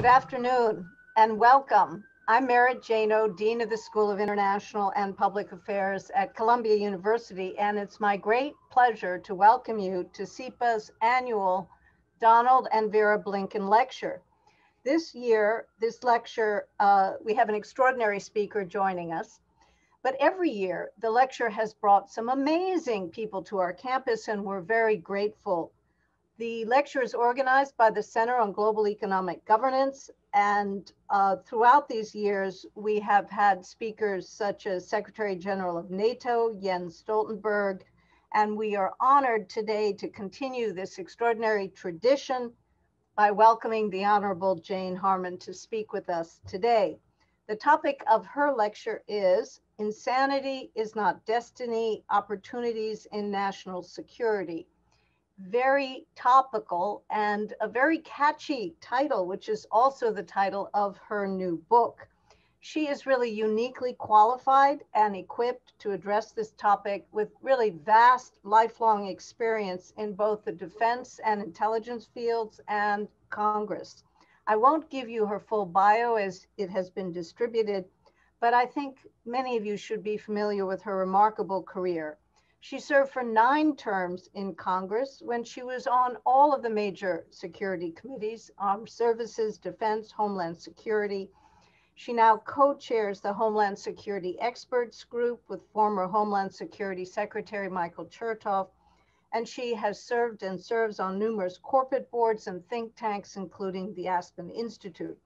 Good afternoon and welcome. I'm Merit Janow, Dean of the School of International and Public Affairs at Columbia University, and it's my great pleasure to welcome you to SIPA's annual Donald and Vera Blinken Lecture. This year, this lecture, uh, we have an extraordinary speaker joining us. But every year, the lecture has brought some amazing people to our campus, and we're very grateful the lecture is organized by the Center on Global Economic Governance. And uh, throughout these years, we have had speakers such as Secretary General of NATO, Jens Stoltenberg. And we are honored today to continue this extraordinary tradition by welcoming the Honorable Jane Harman to speak with us today. The topic of her lecture is Insanity is Not Destiny, Opportunities in National Security very topical and a very catchy title, which is also the title of her new book. She is really uniquely qualified and equipped to address this topic with really vast lifelong experience in both the defense and intelligence fields and Congress. I won't give you her full bio as it has been distributed, but I think many of you should be familiar with her remarkable career. She served for nine terms in Congress when she was on all of the major security committees, armed services, defense, homeland security. She now co-chairs the Homeland Security Experts Group with former Homeland Security Secretary Michael Chertoff, and she has served and serves on numerous corporate boards and think tanks, including the Aspen Institute.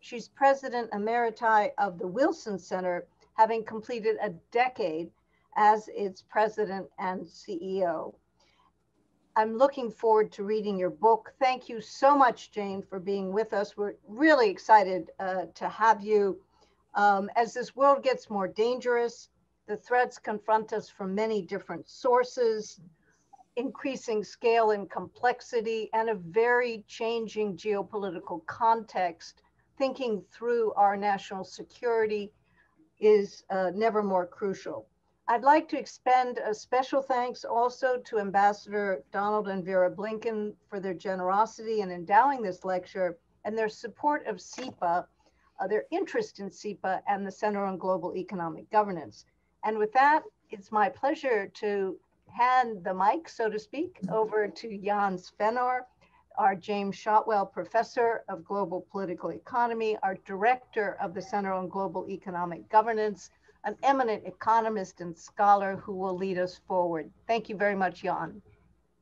She's president emeriti of the Wilson Center, having completed a decade as its president and CEO. I'm looking forward to reading your book. Thank you so much, Jane, for being with us. We're really excited uh, to have you. Um, as this world gets more dangerous, the threats confront us from many different sources, increasing scale and complexity, and a very changing geopolitical context. Thinking through our national security is uh, never more crucial. I'd like to expend a special thanks also to Ambassador Donald and Vera Blinken for their generosity in endowing this lecture and their support of SIPA, uh, their interest in SIPA and the Center on Global Economic Governance. And with that, it's my pleasure to hand the mic, so to speak, over to Jan Svejnar, our James Shotwell Professor of Global Political Economy, our Director of the Center on Global Economic Governance, an eminent economist and scholar who will lead us forward. Thank you very much, Jan.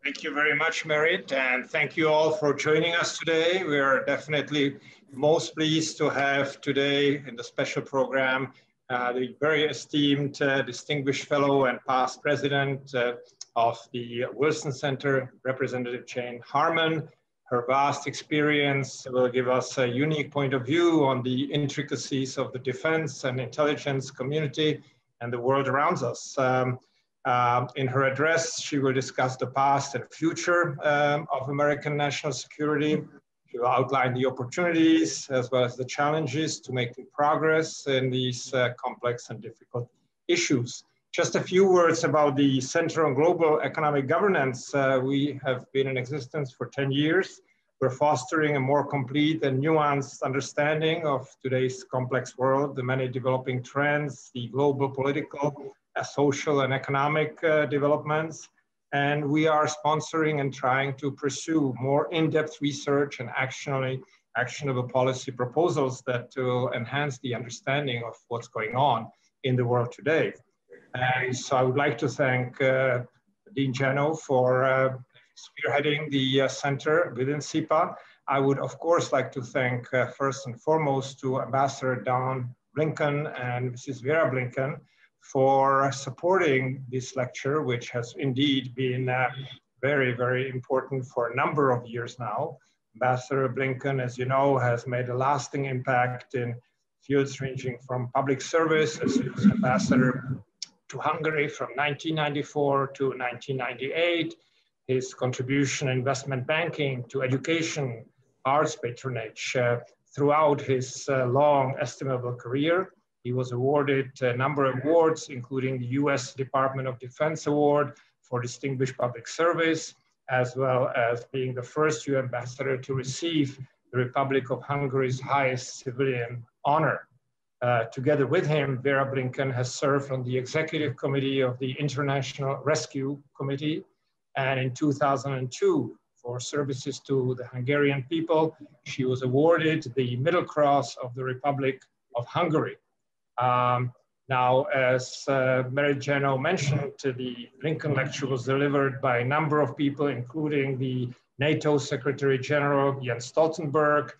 Thank you very much, Merit, and thank you all for joining us today. We are definitely most pleased to have today in the special program uh, the very esteemed, uh, distinguished fellow and past president uh, of the Wilson Center, Representative Jane Harman, her vast experience will give us a unique point of view on the intricacies of the defense and intelligence community and the world around us. Um, uh, in her address, she will discuss the past and future um, of American national security. She will outline the opportunities as well as the challenges to making progress in these uh, complex and difficult issues. Just a few words about the Center on Global Economic Governance. Uh, we have been in existence for 10 years. We're fostering a more complete and nuanced understanding of today's complex world, the many developing trends, the global political, uh, social, and economic uh, developments. And we are sponsoring and trying to pursue more in-depth research and actionally actionable policy proposals that will enhance the understanding of what's going on in the world today. And so I would like to thank uh, Dean Janow for uh, spearheading the uh, center within SIPA. I would, of course, like to thank first and foremost to Ambassador Don Blinken and Mrs. Vera Blinken for supporting this lecture, which has indeed been uh, very, very important for a number of years now. Ambassador Blinken, as you know, has made a lasting impact in fields ranging from public service as ambassador to Hungary from 1994 to 1998, his contribution in investment banking to education, arts patronage uh, throughout his uh, long, estimable career. He was awarded a number of awards, including the US Department of Defense Award for Distinguished Public Service, as well as being the first UN ambassador to receive the Republic of Hungary's highest civilian honor. Uh, together with him, Vera Blinken has served on the executive committee of the International Rescue Committee. And in 2002, for services to the Hungarian people, she was awarded the Middle Cross of the Republic of Hungary. Um, now, as uh, Merit Janow mentioned, the Blinken lecture was delivered by a number of people, including the NATO Secretary General Jens Stoltenberg.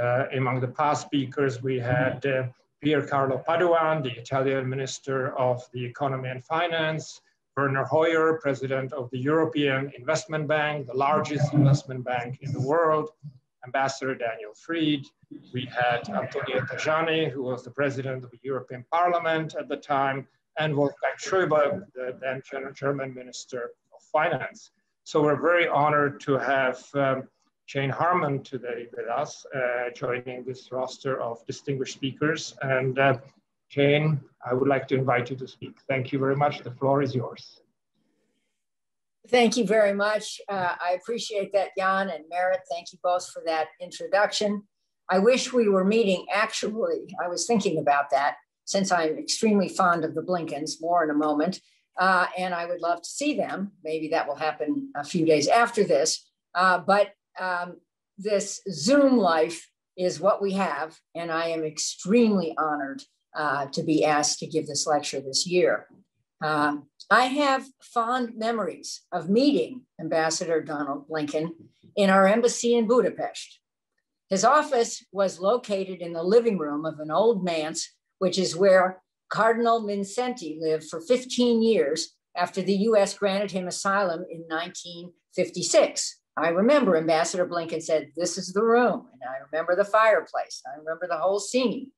Uh, among the past speakers, we had uh, Pier Carlo Padoan, the Italian Minister of the Economy and Finance, Werner Hoyer, President of the European Investment Bank, the largest investment bank in the world, Ambassador Daniel Fried. We had Antonio Tajani, who was the President of the European Parliament at the time, and Wolfgang Schäuble, the then German Minister of Finance. So we're very honored to have um, Jane Harman today with us, uh, joining this roster of distinguished speakers. And uh, Jane, I would like to invite you to speak. Thank you very much. The floor is yours. Thank you very much. Uh, I appreciate that, Jan and Merit. Thank you both for that introduction. I wish we were meeting actually. I was thinking about that since I'm extremely fond of the Blinkens, more in a moment. Uh, and I would love to see them. Maybe that will happen a few days after this. Uh, but um, this Zoom life is what we have, and I am extremely honored uh, to be asked to give this lecture this year. Um, I have fond memories of meeting Ambassador Donald Blinken in our embassy in Budapest. His office was located in the living room of an old manse, which is where Cardinal Mindszenty lived for 15 years after the US granted him asylum in 1956. I remember Ambassador Blinken said, This is the room. And I remember the fireplace. I remember the whole scene.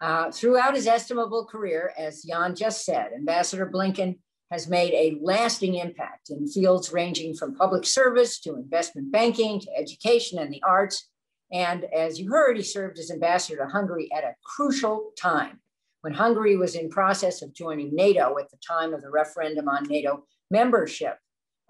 Uh, throughout his estimable career, as Jan just said, Ambassador Blinken has made a lasting impact in fields ranging from public service to investment banking to education and the arts. And as you heard, he served as ambassador to Hungary at a crucial time when Hungary was in process of joining NATO at the time of the referendum on NATO membership.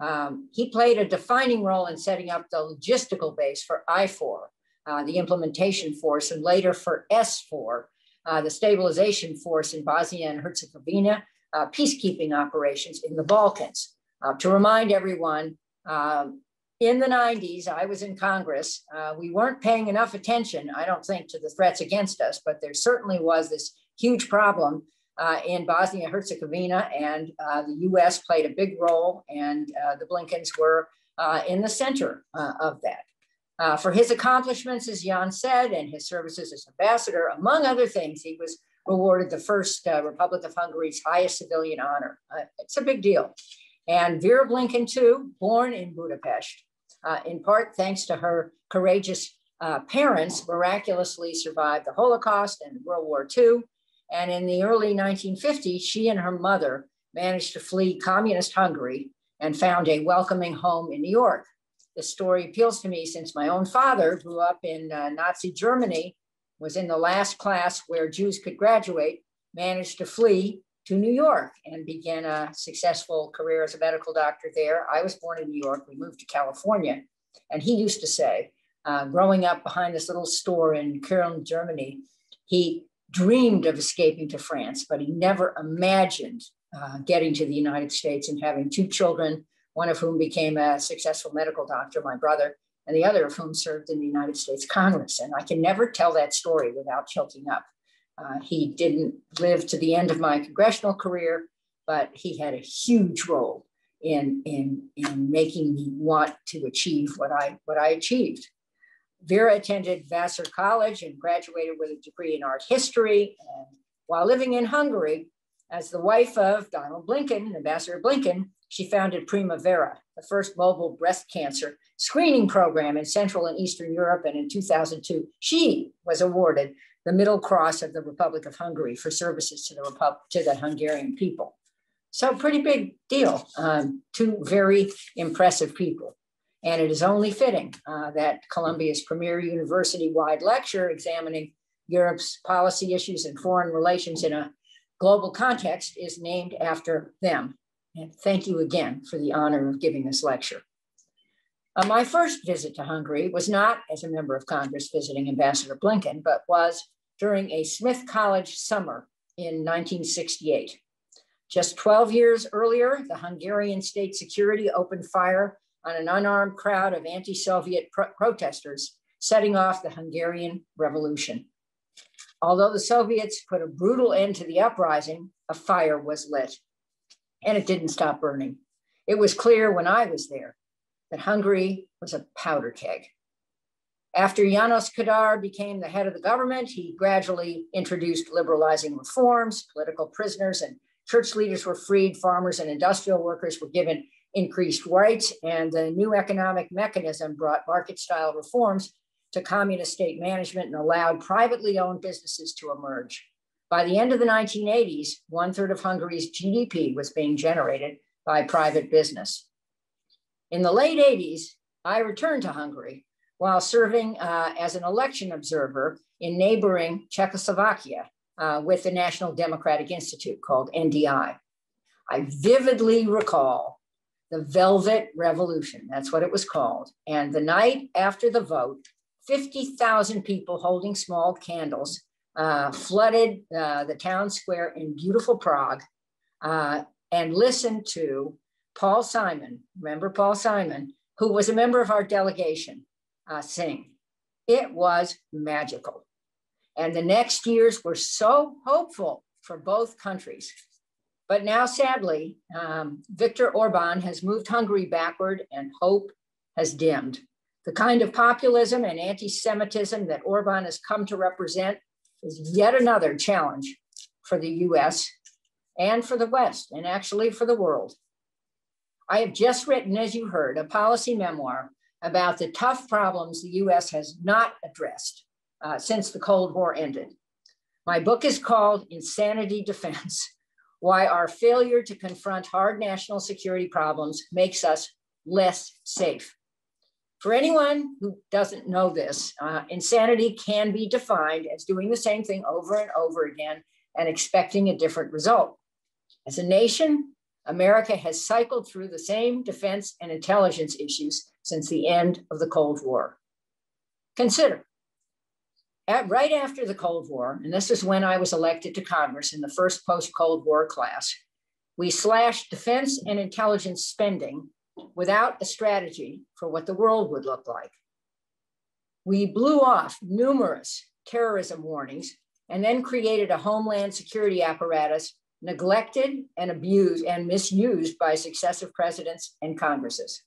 Um, he played a defining role in setting up the logistical base for IFOR, uh, the implementation force, and later for SFOR, uh, the stabilization force in Bosnia and Herzegovina, uh, peacekeeping operations in the Balkans. Uh, to remind everyone, um, in the 90s, I was in Congress. Uh, we weren't paying enough attention, I don't think, to the threats against us, but there certainly was this huge problem uh, in Bosnia Herzegovina, and uh, the US played a big role, and uh, the Blinkens were uh, in the center uh, of that. Uh, for his accomplishments, as Jan said, and his services as ambassador, among other things, he was rewarded the first Republic of Hungary's highest civilian honor. it's a big deal. And Vera Blinken, too, born in Budapest, in part thanks to her courageous parents, miraculously survived the Holocaust and World War II and in the early 1950s, she and her mother managed to flee communist Hungary and found a welcoming home in New York. The story appeals to me since my own father grew up in uh, Nazi Germany, was in the last class where Jews could graduate, managed to flee to New York and began a successful career as a medical doctor there. I was born in New York. We moved to California. And he used to say, uh, growing up behind this little store in Köln, Germany, he dreamed of escaping to France, but he never imagined uh, getting to the United States and having two children, one of whom became a successful medical doctor, my brother, and the other of whom served in the United States Congress. And I can never tell that story without choking up. Uh, he didn't live to the end of my congressional career, but he had a huge role in, in, in making me want to achieve what I, what I achieved. Vera attended Vassar College and graduated with a degree in art history. And while living in Hungary, as the wife of Donald Blinken, Ambassador Blinken, she founded Primavera, the first mobile breast cancer screening program in Central and Eastern Europe. And in 2002, she was awarded the Middle Cross of the Republic of Hungary for services to the, Repub- to the Hungarian people. So, pretty big deal. Um, two very impressive people. And it is only fitting uh, that Columbia's premier university wide lecture examining Europe's policy issues and foreign relations in a global context is named after them. And thank you again for the honor of giving this lecture. Uh, my first visit to Hungary was not as a member of Congress visiting Ambassador Blinken, but was during a Smith College summer in 1968. Just 12 years earlier, the Hungarian state security opened fire on an unarmed crowd of anti Soviet pro protesters, setting off the Hungarian Revolution. Although the Soviets put a brutal end to the uprising, a fire was lit, and it didn't stop burning. It was clear when I was there that Hungary was a powder keg. After Janos Kadar became the head of the government, he gradually introduced liberalizing reforms, political prisoners and church leaders were freed, farmers and industrial workers were given increased rights, and the new economic mechanism brought market style reforms to communist state management and allowed privately owned businesses to emerge. By the end of the 1980s, one third of Hungary's GDP was being generated by private business. In the late 80s, I returned to Hungary while serving uh, as an election observer in neighboring Czechoslovakia uh, with the National Democratic Institute called NDI. I vividly recall the Velvet Revolution. That's what it was called. And the night after the vote, 50,000 people holding small candles uh, flooded uh, the town square in beautiful Prague uh, and listened to Paul Simon. Remember Paul Simon, who was a member of our delegation, uh, sing. It was magical. And the next years were so hopeful for both countries. But now, sadly, um, Viktor Orban has moved Hungary backward and hope has dimmed. The kind of populism and anti Semitism that Orban has come to represent is yet another challenge for the US and for the West, and actually for the world. I have just written, as you heard, a policy memoir about the tough problems the US has not addressed uh, since the Cold War ended. My book is called Insanity Defense why our failure to confront hard national security problems makes us less safe. For anyone who doesn't know this, uh, insanity can be defined as doing the same thing over and over again and expecting a different result. As a nation, America has cycled through the same defense and intelligence issues since the end of the Cold War. Consider at, right after the Cold War, and this is when I was elected to Congress in the first post Cold War class, we slashed defense and intelligence spending without a strategy for what the world would look like. We blew off numerous terrorism warnings and then created a homeland security apparatus neglected and abused and misused by successive presidents and Congresses.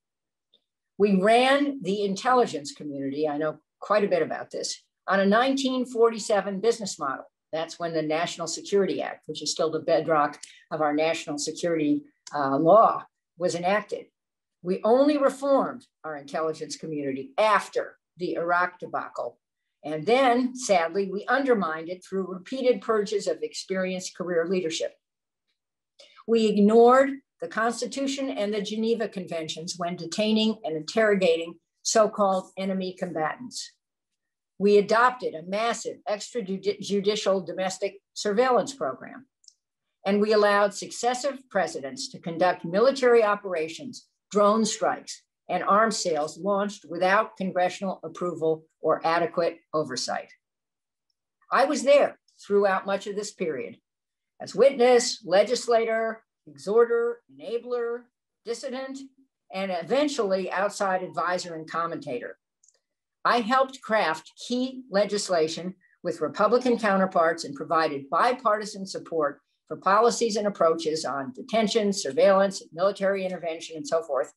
We ran the intelligence community, I know quite a bit about this, on a 1947 business model. That's when the National Security Act, which is still the bedrock of our national security uh, law, was enacted. We only reformed our intelligence community after the Iraq debacle. And then, sadly, we undermined it through repeated purges of experienced career leadership. We ignored the Constitution and the Geneva Conventions when detaining and interrogating so called enemy combatants we adopted a massive extrajudicial domestic surveillance program. And we allowed successive presidents to conduct military operations, drone strikes, and arms sales launched without congressional approval or adequate oversight. I was there throughout much of this period as witness, legislator, exhorter, enabler, dissident, and eventually outside advisor and commentator. I helped craft key legislation with Republican counterparts and provided bipartisan support for policies and approaches on detention, surveillance, military intervention, and so forth,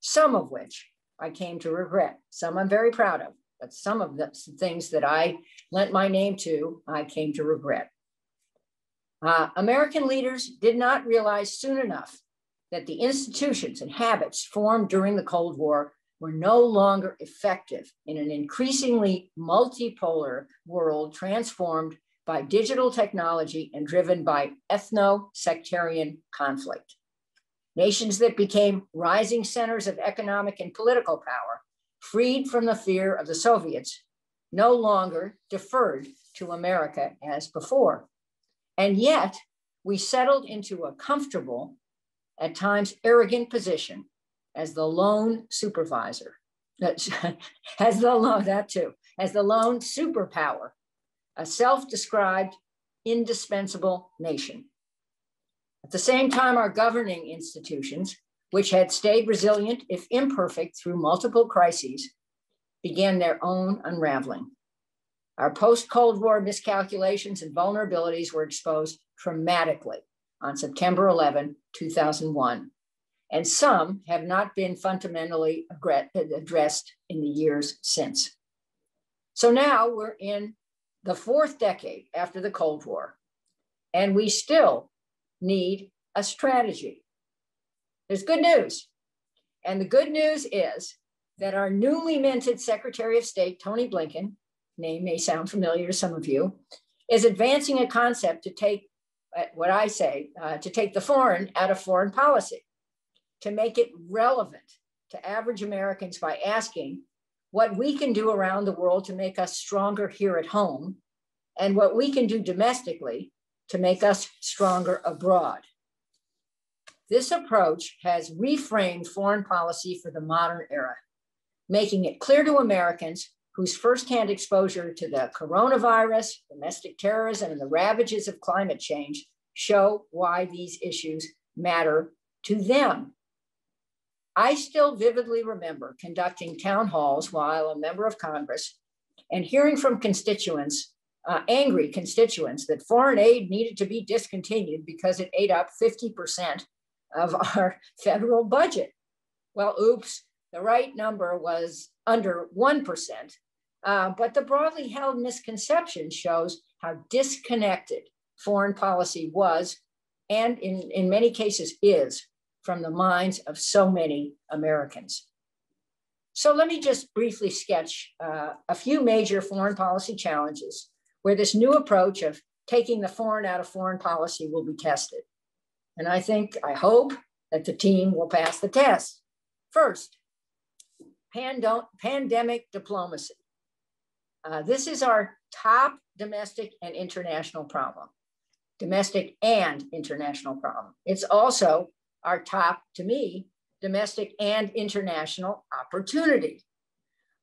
some of which I came to regret. Some I'm very proud of, but some of the things that I lent my name to, I came to regret. Uh, American leaders did not realize soon enough that the institutions and habits formed during the Cold War were no longer effective in an increasingly multipolar world transformed by digital technology and driven by ethno sectarian conflict. Nations that became rising centers of economic and political power, freed from the fear of the Soviets, no longer deferred to America as before. And yet, we settled into a comfortable, at times arrogant position as the lone supervisor as the lone, that too, as the lone superpower, a self-described indispensable nation. At the same time, our governing institutions, which had stayed resilient, if imperfect, through multiple crises, began their own unraveling. Our post Cold War miscalculations and vulnerabilities were exposed dramatically on September 11, 2001, and some have not been fundamentally addressed in the years since. So now we're in the fourth decade after the Cold War, and we still need a strategy. There's good news. And the good news is that our newly minted Secretary of State, Tony Blinken, name may sound familiar to some of you, is advancing a concept to take uh, what I say, uh, to take the foreign out of foreign policy, to make it relevant to average Americans by asking what we can do around the world to make us stronger here at home and what we can do domestically to make us stronger abroad. This approach has reframed foreign policy for the modern era, making it clear to Americans whose firsthand exposure to the coronavirus, domestic terrorism, and the ravages of climate change show why these issues matter to them. I still vividly remember conducting town halls while a member of Congress and hearing from constituents, uh, angry constituents, that foreign aid needed to be discontinued because it ate up 50% of our federal budget. Well, oops, the right number was under 1%. Uh, but the broadly held misconception shows how disconnected foreign policy was, and in, in many cases is, from the minds of so many Americans. So let me just briefly sketch uh, a few major foreign policy challenges where this new approach of taking the foreign out of foreign policy will be tested. And I think, I hope that the team will pass the test. First, pandemic diplomacy. Uh, this is our top domestic and international problem, domestic and international problem. It's also our top, to me, domestic and international opportunity,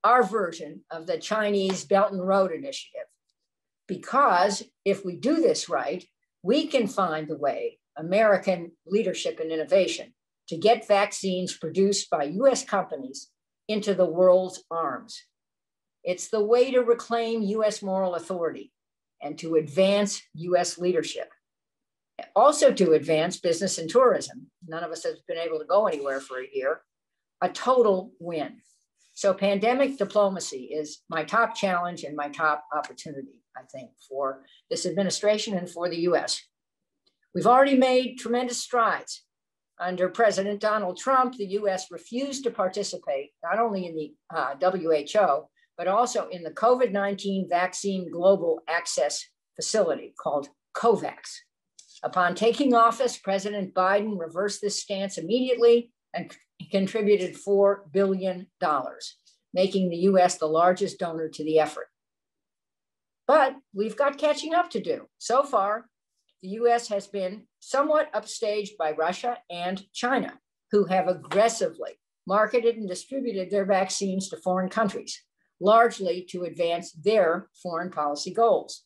our version of the Chinese Belt and Road Initiative. Because if we do this right, we can find the way, American leadership and innovation, to get vaccines produced by US companies into the world's arms. It's the way to reclaim US moral authority and to advance US leadership. Also, to advance business and tourism. None of us has been able to go anywhere for a year. A total win. So, pandemic diplomacy is my top challenge and my top opportunity, I think, for this administration and for the US. We've already made tremendous strides. Under President Donald Trump, the US refused to participate not only in the uh, WHO, but also in the COVID 19 Vaccine Global Access Facility called COVAX. Upon taking office, President Biden reversed this stance immediately and contributed $4 billion, making the US the largest donor to the effort. But we've got catching up to do. So far, the US has been somewhat upstaged by Russia and China, who have aggressively marketed and distributed their vaccines to foreign countries largely to advance their foreign policy goals.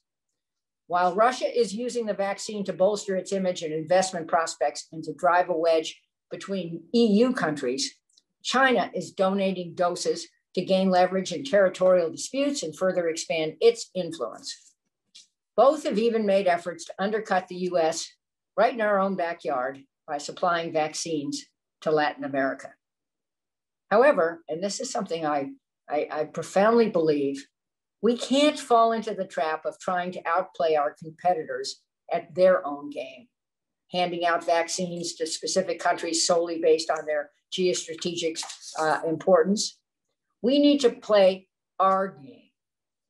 While Russia is using the vaccine to bolster its image and investment prospects and to drive a wedge between EU countries, China is donating doses to gain leverage in territorial disputes and further expand its influence. Both have even made efforts to undercut the US right in our own backyard by supplying vaccines to Latin America. However, and this is something I I, I profoundly believe we can't fall into the trap of trying to outplay our competitors at their own game, handing out vaccines to specific countries solely based on their geostrategic uh, importance. We need to play our game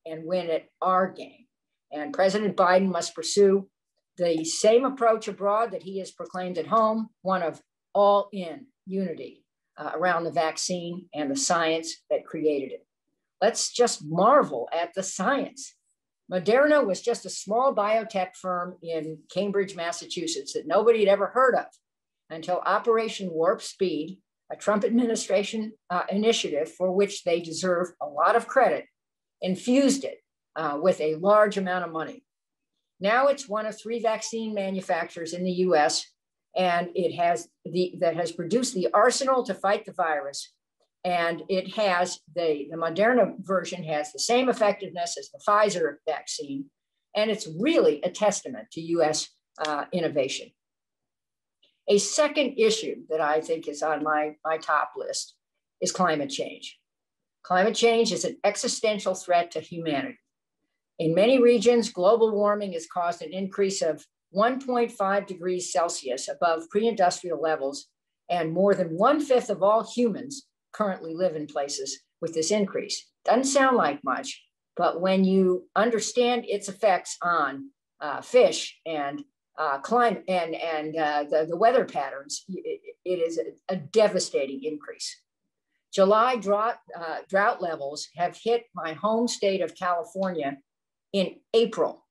and win at our game. And President Biden must pursue the same approach abroad that he has proclaimed at home, one of all in unity uh, around the vaccine and the science that created it. Let's just marvel at the science. Moderna was just a small biotech firm in Cambridge, Massachusetts that nobody had ever heard of until Operation Warp Speed a Trump administration uh, initiative for which they deserve a lot of credit, infused it uh, with a large amount of money. Now it's one of three vaccine manufacturers in the US and it has the that has produced the arsenal to fight the virus and it has the the moderna version has the same effectiveness as the pfizer vaccine. And it's really a testament to us uh, innovation. A second issue that i think is on my, my top list is climate change. Climate change is an existential threat to humanity. In many regions global warming has caused an increase of 1.5 degrees Celsius above pre industrial levels, and more than one fifth of all humans currently live in places with this increase. Doesn't sound like much, but when you understand its effects on uh, fish and uh, climate and, and uh, the, the weather patterns, it, it is a, a, devastating increase. July drought, uh, drought levels have hit my home state of California in April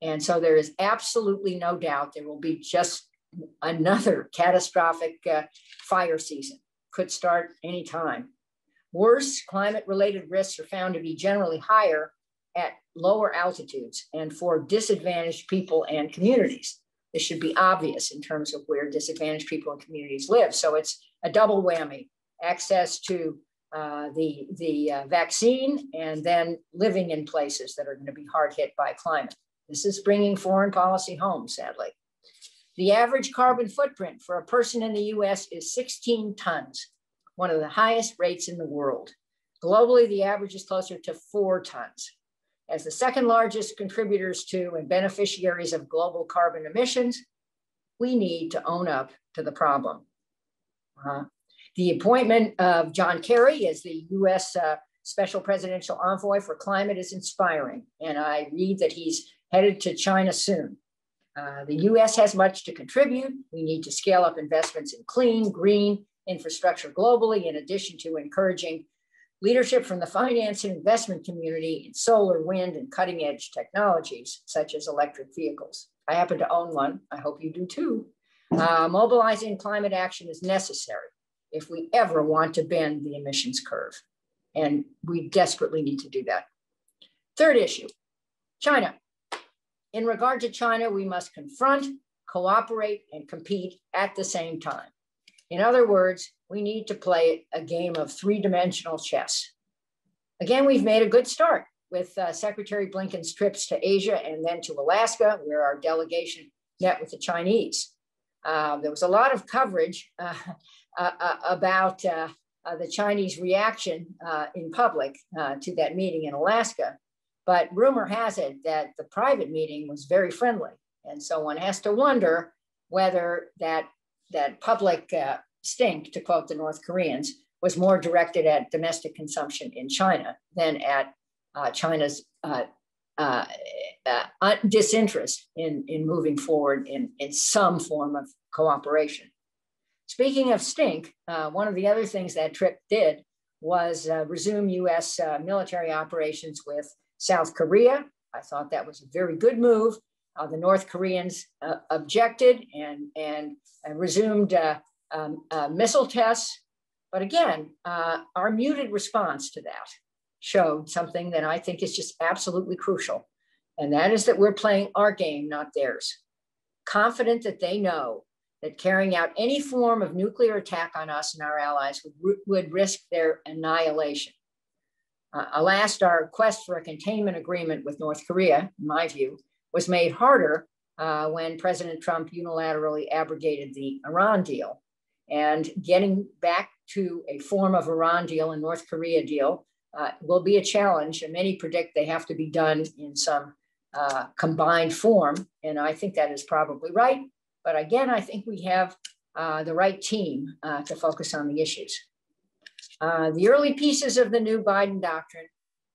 and so there is absolutely no doubt there will be just another catastrophic uh, fire season, could start anytime. Worse, climate related risks are found to be generally higher at lower altitudes and for disadvantaged people and communities. This should be obvious in terms of where disadvantaged people and communities live. So it's a double whammy access to uh, the, the uh, vaccine and then living in places that are going to be hard hit by climate. This is bringing foreign policy home, sadly. The average carbon footprint for a person in the US is 16 tons, one of the highest rates in the world. Globally, the average is closer to four tons. As the second largest contributors to and beneficiaries of global carbon emissions, we need to own up to the problem. Uh, the appointment of John Kerry as the US uh, Special Presidential Envoy for Climate is inspiring. And I read that he's headed to China soon. Uh, the US has much to contribute. We need to scale up investments in clean, green infrastructure globally, in addition to encouraging leadership from the finance and investment community in solar, wind, and cutting edge technologies, such as electric vehicles. I happen to own one. I hope you do too. Uh, mobilizing climate action is necessary if we ever want to bend the emissions curve. And we desperately need to do that. Third issue China. In regard to China, we must confront, cooperate, and compete at the same time. In other words, we need to play a game of three dimensional chess. Again, we've made a good start with uh, Secretary Blinken's trips to Asia and then to Alaska, where our delegation met with the Chinese. Uh, there was a lot of coverage uh, uh, uh about uh, the Chinese reaction in public to that meeting in Alaska. But rumor has it that the private meeting was very friendly. And so one has to wonder whether that, that public uh, stink, to quote the North Koreans, was more directed at domestic consumption in China than at uh, China's uh, uh, uh disinterest in, in moving forward in, in some form of cooperation. Speaking of stink, uh, one of the other things that trip did was resume US military operations with South Korea. I thought that was a very good move. Uh, the North Koreans uh, objected and, and, and resumed uh, um, uh, missile tests. But again, uh, our muted response to that showed something that I think is just absolutely crucial. And that is that we're playing our game, not theirs. Confident that they know that carrying out any form of nuclear attack on us and our allies would, would risk their annihilation. Uh, alas, our quest for a containment agreement with North Korea, in my view, was made harder uh, when President Trump unilaterally abrogated the Iran deal. And getting back to a form of Iran deal and North Korea deal uh, will be a challenge. And many predict they have to be done in some uh, combined form. And I think that is probably right. But again, I think we have uh, the right team uh, to focus on the issues. Uh, the early pieces of the new Biden doctrine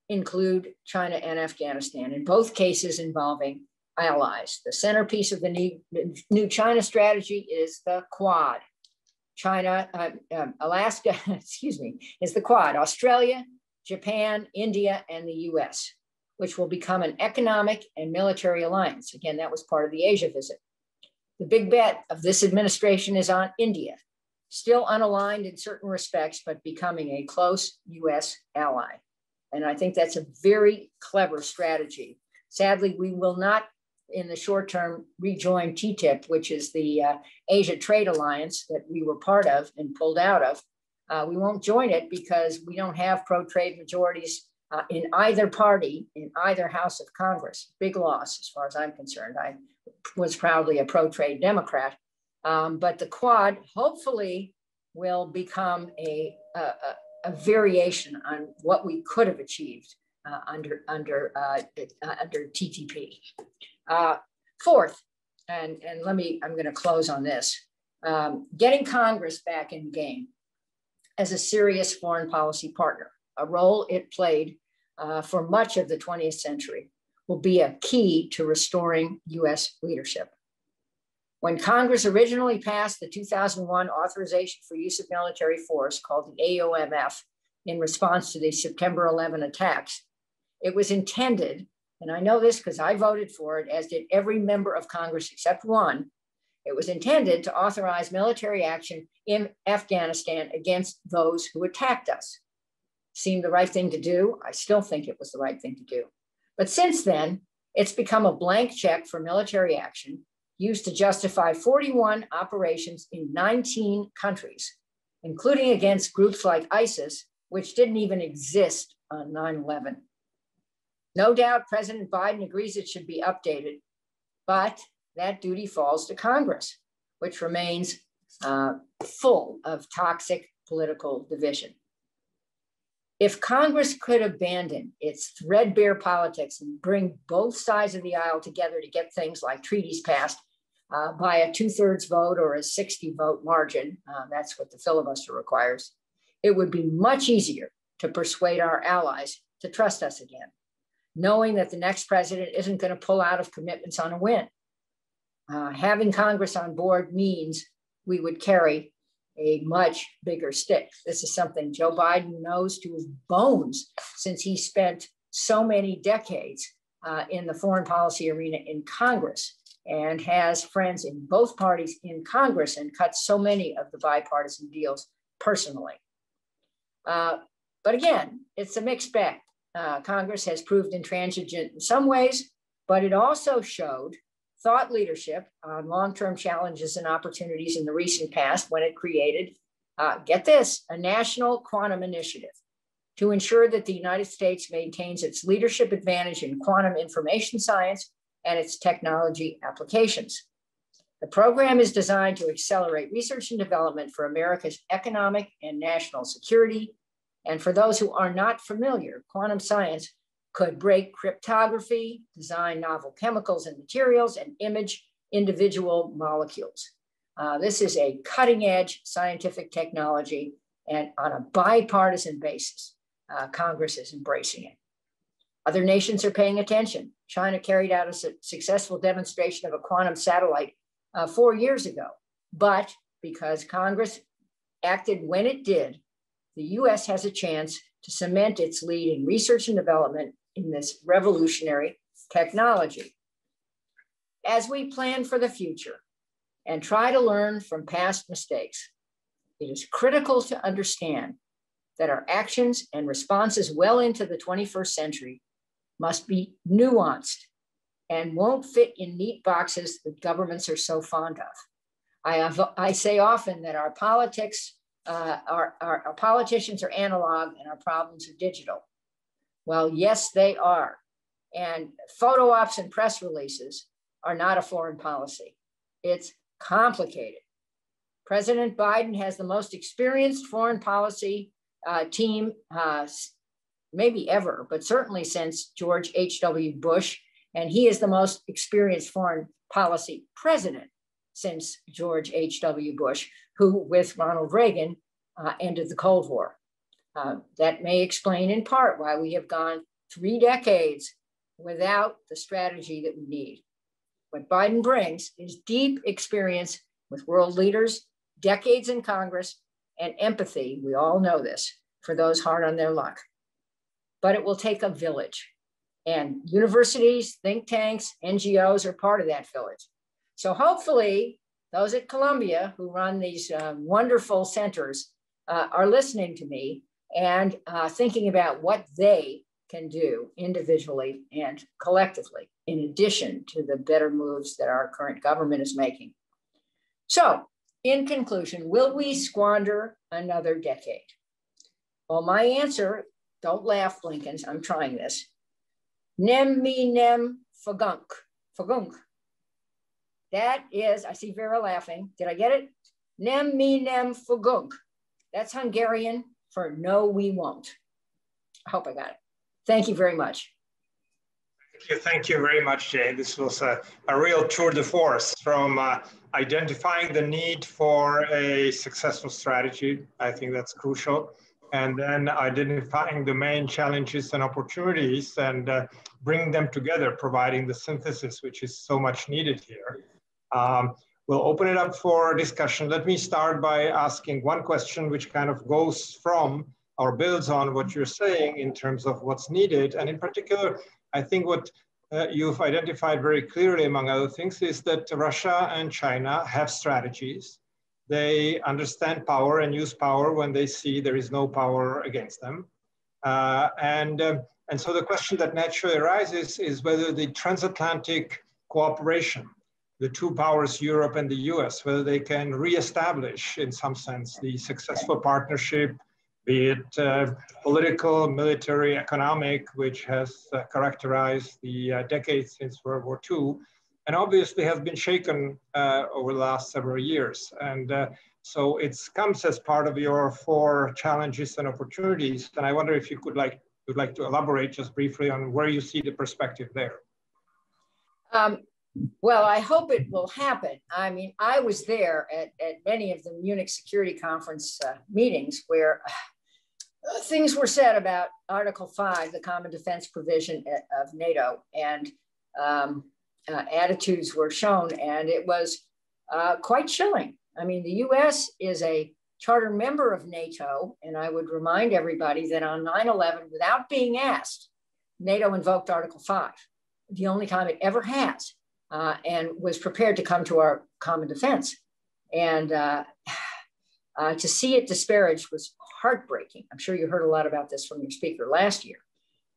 include China and Afghanistan, in both cases involving allies. The centerpiece of the new, new China strategy is the Quad. China, uh, um, Alaska, excuse me, is the Quad. Australia, Japan, India, and the US, which will become an economic and military alliance. Again, that was part of the Asia visit. The big bet of this administration is on India still unaligned in certain respects, but becoming a close US ally. And I think that's a very clever strategy. Sadly, we will not in the short term rejoin TTIP, which is the uh, Asia Trade Alliance that we were part of and pulled out of. Uh, we won't join it because we don't have pro trade majorities uh, in either party, in either House of Congress. Big loss as far as I'm concerned. I was proudly a pro trade Democrat. Um, but the Quad hopefully will become a, a, a, variation on what we could have achieved uh, under, under, uh, uh, under TTP. Uh, fourth, and, and let me, I'm going to close on this um, getting Congress back in the game as a serious foreign policy partner, a role it played uh, for much of the 20th century, will be a key to restoring US leadership. When Congress originally passed the 2001 authorization for use of military force called the AUMF, in response to the September 11 attacks, it was intended and I know this because I voted for it, as did every member of Congress except one. It was intended to authorize military action in Afghanistan against those who attacked us. Seemed the right thing to do. I still think it was the right thing to do. But since then, it's become a blank check for military action used to justify 41 operations in 19 countries, including against groups like ISIS, which didn't even exist on 9 11. No doubt President Biden agrees it should be updated, but that duty falls to Congress, which remains uh, full of toxic political division. If Congress could abandon its threadbare politics and bring both sides of the aisle together to get things like treaties passed uh, by a two thirds vote or a 60 vote margin, uh, that's what the filibuster requires, it would be much easier to persuade our allies to trust us again knowing that the next president isn't going to pull out of commitments on a win. Uh, having Congress on board means we would carry a much bigger stick. This is something Joe Biden knows to his bones since he spent so many decades uh, in the foreign policy arena in Congress and has friends in both parties in Congress and cut so many of the bipartisan deals personally. Uh, but again, it's a mixed bag uh, Congress has proved intransigent in some ways, but it also showed thought leadership on long term challenges and opportunities in the recent past when it created, uh, get this, a national quantum initiative to ensure that the United States maintains its leadership advantage in quantum information science and its technology applications. The program is designed to accelerate research and development for America's economic and national security, and for those who are not familiar, quantum science could break cryptography, design novel chemicals and materials, and image individual molecules. Uh, this is a cutting edge scientific technology, and on a bipartisan basis, uh, Congress is embracing it. Other nations are paying attention. China carried out a su successful demonstration of a quantum satellite uh, four years ago, but because Congress acted when it did, the US has a chance to cement its lead in research and development in this revolutionary technology. As we plan for the future and try to learn from past mistakes, it is critical to understand that our actions and responses well into the 21st century must be nuanced and won't fit in neat boxes that governments are so fond of. I, have, I say often that our politics uh, our, our, our politicians are analog and our problems are digital. Well, yes, they are. And photo ops and press releases are not a foreign policy. It's complicated. President Biden has the most experienced foreign policy uh, team, uh, maybe ever, but certainly since George H.W. Bush. And he is the most experienced foreign policy president since George H.W. Bush, who, with Ronald Reagan, uh, ended the Cold War. Uh, that may explain in part why we have gone three decades without the strategy that we need. What Biden brings is deep experience with world leaders, decades in Congress, and empathy. We all know this for those hard on their luck. But it will take a village. And universities, think tanks, NGOs are part of that village. So hopefully, those at Columbia who run these uh, wonderful centers uh, are listening to me and uh, thinking about what they can do individually and collectively, in addition to the better moves that our current government is making. So, in conclusion, will we squander another decade? Well, my answer, don't laugh, Blinkens, I'm trying this. Nem me nem fagunk, fagunk. That is, I see Vera laughing. Did I get it? Nem me nem fagunk. That's Hungarian for no, we won't. I hope I got it. Thank you very much. Thank you, thank you very much, Jay. This was a, a real tour de force from uh, identifying the need for a successful strategy. I think that's crucial. And then identifying the main challenges and opportunities and uh, bringing them together, providing the synthesis, which is so much needed here. Um, we'll open it up for discussion. Let me start by asking one question, which kind of goes from or builds on what you're saying in terms of what's needed. And in particular, I think what uh, you've identified very clearly, among other things, is that Russia and China have strategies. They understand power and use power when they see there is no power against them. Uh, and, um, and so the question that naturally arises is whether the transatlantic cooperation, the two powers, Europe and the US, whether they can reestablish, in some sense, the successful partnership be it uh, political, military, economic, which has uh, characterized the uh, decades since World War II, and obviously has been shaken uh, over the last several years. And uh, so it comes as part of your four challenges and opportunities. And I wonder if you could like, would like to elaborate just briefly on where you see the perspective there. Um, well, I hope it will happen. I mean, I was there at, at many of the Munich Security Conference uh, meetings where uh, things were said about Article 5, the Common Defense Provision uh, of NATO, and um, uh, attitudes were shown, and it was uh, quite chilling. I mean, the US is a charter member of NATO, and I would remind everybody that on 9 11, without being asked, NATO invoked Article 5, the only time it ever has, uh, and was prepared to come to our common defense. And uh, to see it disparaged was heartbreaking. I'm sure you heard a lot about this from your speaker last year.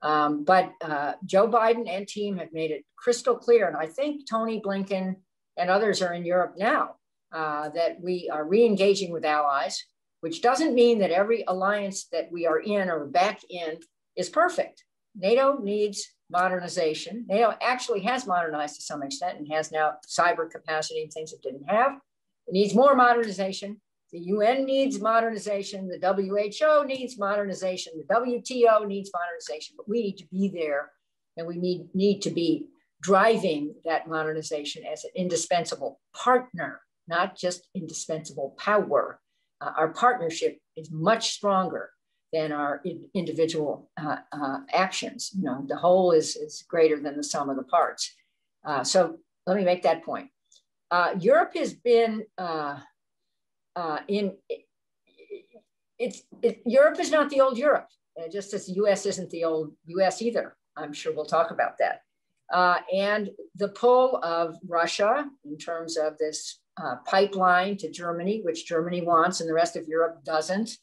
Um, but uh, Joe Biden and team have made it crystal clear, and I think Tony Blinken and others are in Europe now, uh, that we are re-engaging with allies, which doesn't mean that every alliance that we are in or back in is perfect. NATO needs modernization. NATO actually has modernized to some extent and has now cyber capacity and things it didn't have. It needs more modernization. The UN needs modernization, the WHO needs modernization, the WTO needs modernization, but we need to be there and we need, need to be driving that modernization as an indispensable partner, not just indispensable power. Uh, our partnership is much stronger than our in, individual uh, uh, actions. You know, the whole is, is greater than the sum of the parts. Uh, so let me make that point. Uh, Europe has been uh, uh, in it's it, Europe is not the old Europe, just as the U.S. isn't the old U.S. either. I'm sure we'll talk about that. And the pull of Russia in terms of this pipeline to Germany, which Germany wants and the rest of Europe doesn't,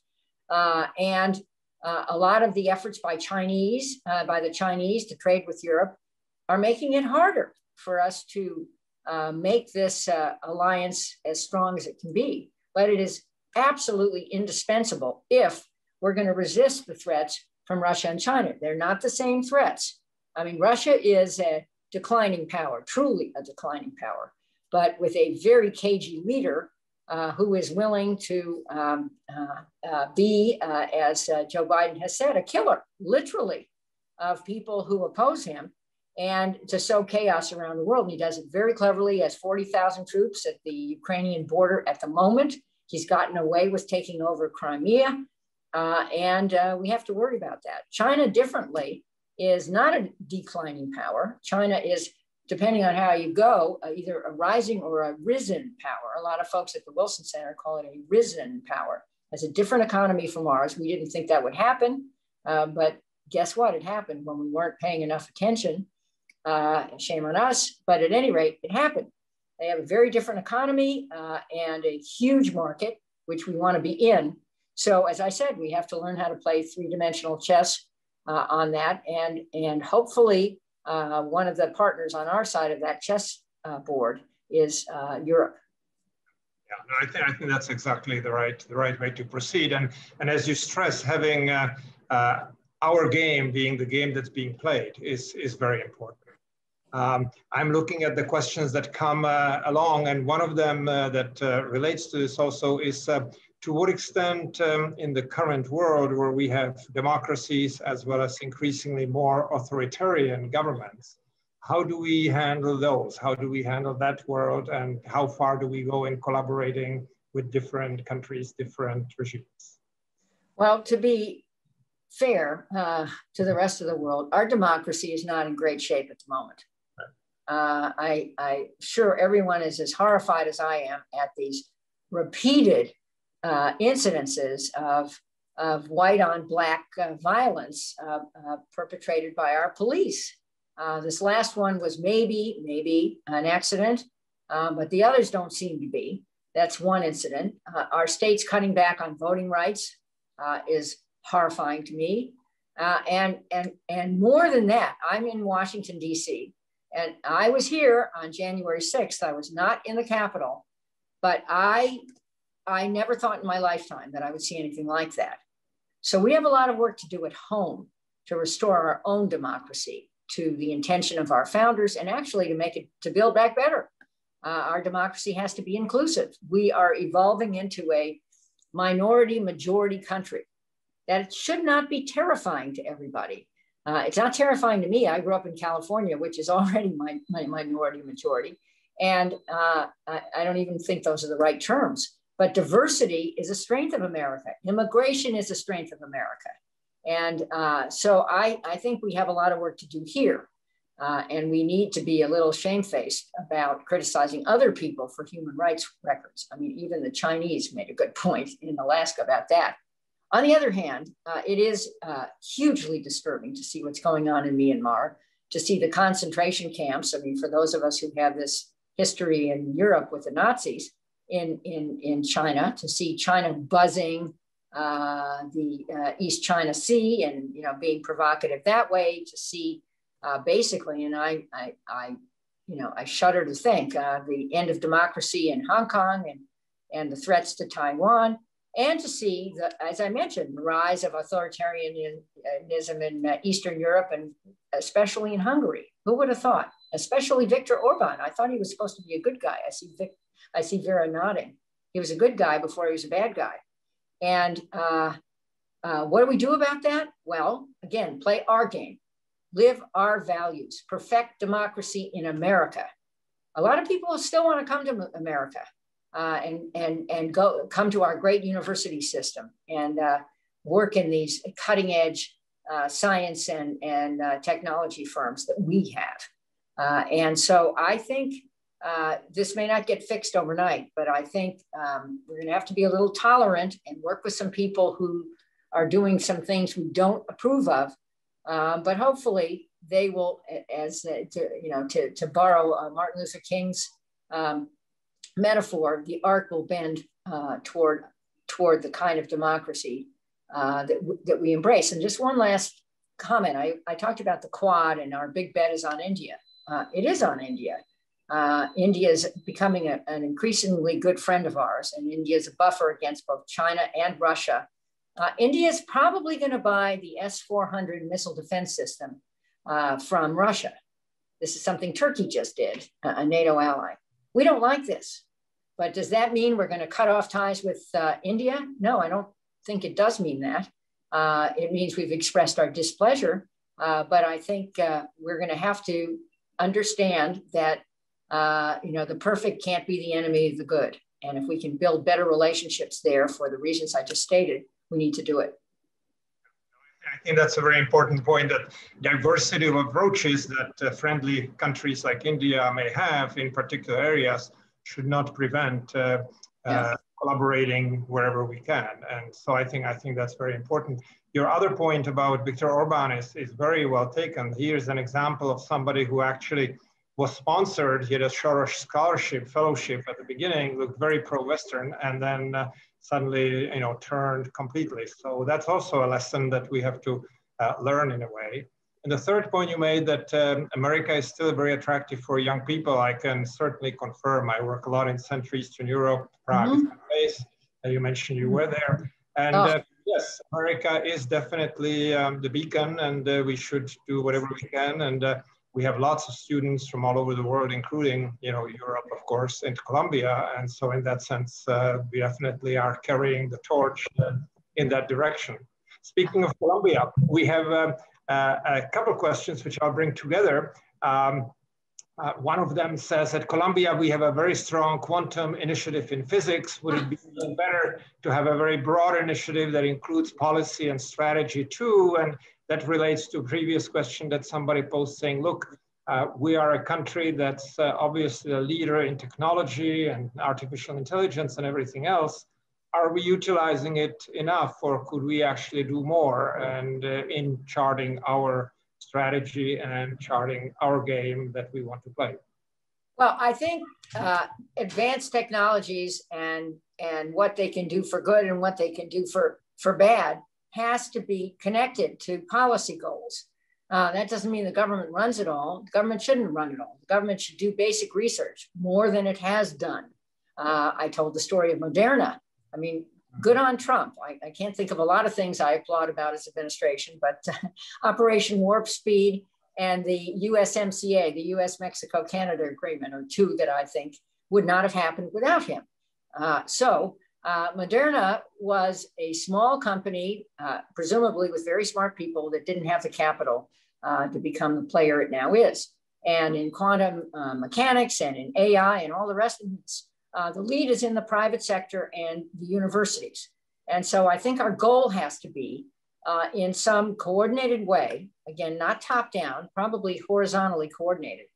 Uh, and uh, a lot of the efforts by Chinese, uh, by the Chinese to trade with Europe, are making it harder for us to uh, make this alliance as strong as it can be but it is absolutely indispensable if we're going to resist the threats from Russia and China. They're not the same threats. I mean, Russia is a declining power, truly a declining power, but with a very cagey leader uh, who is willing to um, uh, uh, be, uh, as Joe Biden has said, a killer, literally, of people who oppose him and to sow chaos around the world. And he does it very cleverly. He has 40,000 troops at the Ukrainian border at the moment. He's gotten away with taking over Crimea. Uh, and uh, we have to worry about that. China, differently, is not a declining power. China is, depending on how you go, uh, either a rising or a risen power. A lot of folks at the Wilson Center call it a risen power. Has a different economy from ours. We didn't think that would happen, uh, but guess what? It happened when we weren't paying enough attention uh, shame on us. But at any rate, it happened. They have a very different economy uh, and a huge market, which we want to be in. So, as I said, we have to learn how to play three dimensional chess uh, on that. And, and hopefully, uh, one of the partners on our side of that chess uh, board is uh, Europe. Yeah, no, I think I think that's exactly the right the right way to proceed. And and as you stress, having uh, uh, our game being the game that's being played is is very important. Um, I'm looking at the questions that come uh, along, and one of them that relates to this also is to what extent um, in the current world where we have democracies as well as increasingly more authoritarian governments, how do we handle those? How do we handle that world? And how far do we go in collaborating with different countries, different regimes? Well, to be fair uh, to the rest of the world, our democracy is not in great shape at the moment. Uh, I, I sure everyone is as horrified as I am at these repeated uh, incidences of, of white on black uh, violence uh, uh, perpetrated by our police. Uh, this last one was maybe, maybe an accident, uh, but the others don't seem to be. That's one incident. Our state's cutting back on voting rights is horrifying to me. And, and, and more than that, I'm in Washington, D.C., and I was here on January 6th. I was not in the Capitol, but I, I never thought in my lifetime that I would see anything like that. So we have a lot of work to do at home to restore our own democracy to the intention of our founders and actually to make it to build back better. Uh, our democracy has to be inclusive. We are evolving into a minority majority country. That should not be terrifying to everybody. Uh, it's not terrifying to me. I grew up in California, which is already my, my minority majority. And uh, I, I don't even think those are the right terms. But diversity is a strength of America. Immigration is a strength of America. And uh, so I, I think we have a lot of work to do here. Uh, and we need to be a little shamefaced about criticizing other people for human rights records. I mean, even the Chinese made a good point in Alaska about that. On the other hand, uh, it is uh, hugely disturbing to see what's going on in Myanmar, to see the concentration camps. I mean, for those of us who have this history in Europe with the Nazis in, in, in China, to see China buzzing uh, the uh, East China Sea and you know being provocative that way to see uh, basically, and I, I, I, you know, I shudder to think uh, the end of democracy in Hong Kong and and the threats to Taiwan, and to see the, as I mentioned, the rise of authoritarianism in uh, Eastern Europe and especially in Hungary. Who would have thought? Especially Viktor Orban. I thought he was supposed to be a good guy. I see Vic, I see Vera nodding. He was a good guy before he was a bad guy. And uh, uh, what do we do about that? Well, again, play our game, live our values, perfect democracy in America. A lot of people still want to come to America uh, and, and, and go come to our great university system and uh, work in these cutting edge uh, science and, and uh, technology firms that we have. and so I think uh, this may not get fixed overnight, but I think um, we're going to have to be a little tolerant and work with some people who are doing some things we don't approve of. Um, but hopefully, they will, as uh, to you know, to, to borrow uh, Martin Luther King's um, metaphor, the arc will bend uh, toward toward the kind of democracy uh, that, that we embrace. And just one last comment: I, I talked about the Quad, and our big bet is on India. it is on India. Uh, India is becoming a, an increasingly good friend of ours, and India is a buffer against both China and Russia. Uh, India is probably going to buy the S 400 missile defense system uh, from Russia. This is something Turkey just did, a NATO ally. We don't like this, but does that mean we're going to cut off ties with uh, India? No, I don't think it does mean that. Uh, it means we've expressed our displeasure, uh, but I think we're going to have to understand that uh, you know, the perfect can't be the enemy of the good. And if we can build better relationships there for the reasons I just stated, we need to do it. I think that's a very important point that diversity of approaches that uh, friendly countries like India may have in particular areas should not prevent uh, uh yeah. collaborating wherever we can. And so I think I think that's very important. Your other point about Viktor Orban is, is very well taken. Here's an example of somebody who actually was sponsored. He had a Soros scholarship, fellowship at the beginning, looked very pro-Western, and then uh, suddenly, you know, turned completely. So that's also a lesson that we have to uh, learn in a way. And the third point you made that um, America is still very attractive for young people, I can certainly confirm. I work a lot in Central Eastern Europe, Prague mm -hmm. place. Uh, you mentioned you were there. And oh. uh, yes, America is definitely um, the beacon and uh, we should do whatever we can. And uh, we have lots of students from all over the world, including, you know, Europe, of course, into Columbia. And so in that sense, uh, we definitely are carrying the torch uh, in that direction. Speaking of Columbia, we have um, uh, a couple of questions which I'll bring together. Um, uh, one of them says at Columbia, we have a very strong quantum initiative in physics. Would it be better to have a very broad initiative that includes policy and strategy too? And that relates to a previous question that somebody posed saying, look, uh, we are a country that's uh, obviously a leader in technology and artificial intelligence and everything else. Are we utilizing it enough or could we actually do more and uh, in charting our strategy and charting our game that we want to play? Well, I think uh, advanced technologies and and what they can do for good and what they can do for for bad has to be connected to policy goals. Uh, that doesn't mean the government runs it all. The government shouldn't run it all. The government should do basic research more than it has done. Uh, I told the story of Moderna. I mean, good on Trump. I, I, can't think of a lot of things I applaud about his administration, but Operation Warp Speed and the USMCA, the US Mexico Canada agreement, are two that I think would not have happened without him. Uh, so uh, Moderna was a small company, uh, presumably with very smart people that didn't have the capital uh, to become the player it now is. And in quantum uh, mechanics and in AI and all the rest of this, uh, the lead is in the private sector and the universities. And so I think our goal has to be uh, in some coordinated way, again, not top down, probably horizontally coordinated,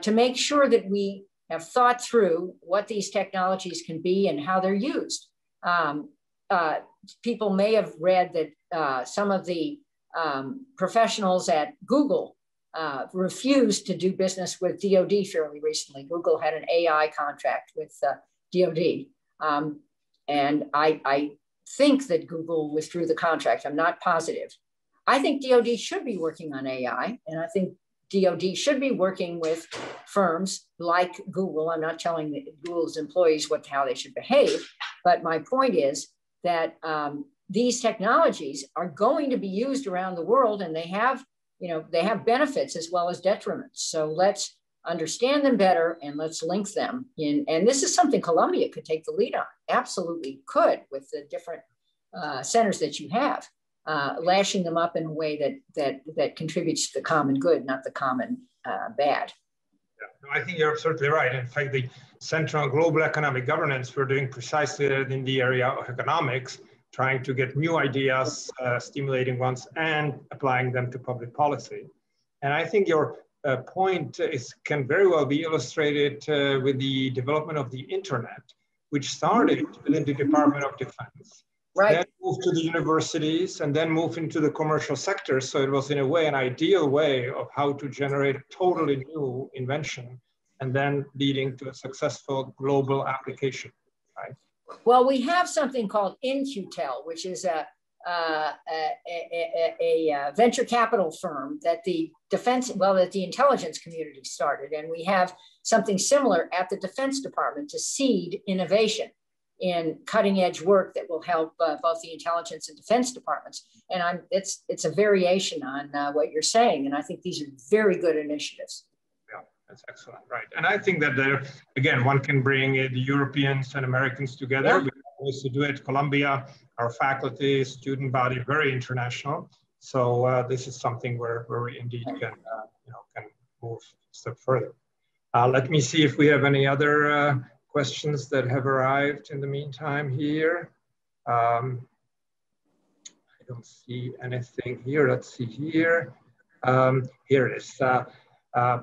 to make sure that we have thought through what these technologies can be and how they're used. Um, uh, people may have read that uh, some of the um, professionals at Google uh, refused to do business with DoD fairly recently. Google had an AI contract with DoD. Uh, um, and I, I think that Google withdrew the contract. I'm not positive. I think DoD should be working on AI, and I think DoD should be working with firms like Google. I'm not telling Google's employees what how they should behave, but my point is that um, these technologies are going to be used around the world, and they have you know they have benefits as well as detriments. So let's understand them better and let's link them in. And this is something Columbia could take the lead on. Absolutely could with the different uh, centers that you have uh, lashing them up in a way that that that contributes to the common good, not the common uh, bad. Yeah, I think you're absolutely right. In fact, the Central Global Economic Governance, we're doing precisely that in the area of economics, trying to get new ideas, uh, stimulating ones, and applying them to public policy. And I think your uh, point is, can very well be illustrated uh, with the development of the internet, which started within the Department of Defense right. then move to the universities and then move into the commercial sector. So it was in a way an ideal way of how to generate a totally new invention and then leading to a successful global application, right? Well, we have something called In-Q-Tel, which is a, uh, a, a, a, a, venture capital firm that the defense, well, that the intelligence community started. And we have something similar at the Defense Department to seed innovation in cutting edge work that will help uh, both the intelligence and defense departments. And I'm, it's, it's a variation on uh, what you're saying. And I think these are very good initiatives. Yeah, that's excellent. Right. And I think that there, again, one can bring uh, the Europeans and Americans together. Yeah. We always do it. Columbia, our faculty, student body, very international. So uh, this is something where, where we indeed can, uh, you know, can move a step further. Uh, let me see if we have any other questions that have arrived in the meantime here. Um, I don't see anything here. Let's see here. Um, here it is. Uh, uh,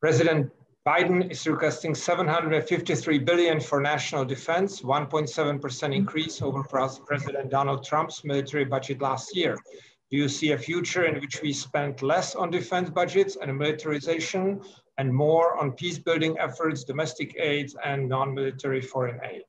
President Biden is requesting 753 billion for national defense, 1.7% increase over President Donald Trump's military budget last year. Do you see a future in which we spend less on defense budgets and militarization and more on peace building efforts, domestic aid, and non-military foreign aid?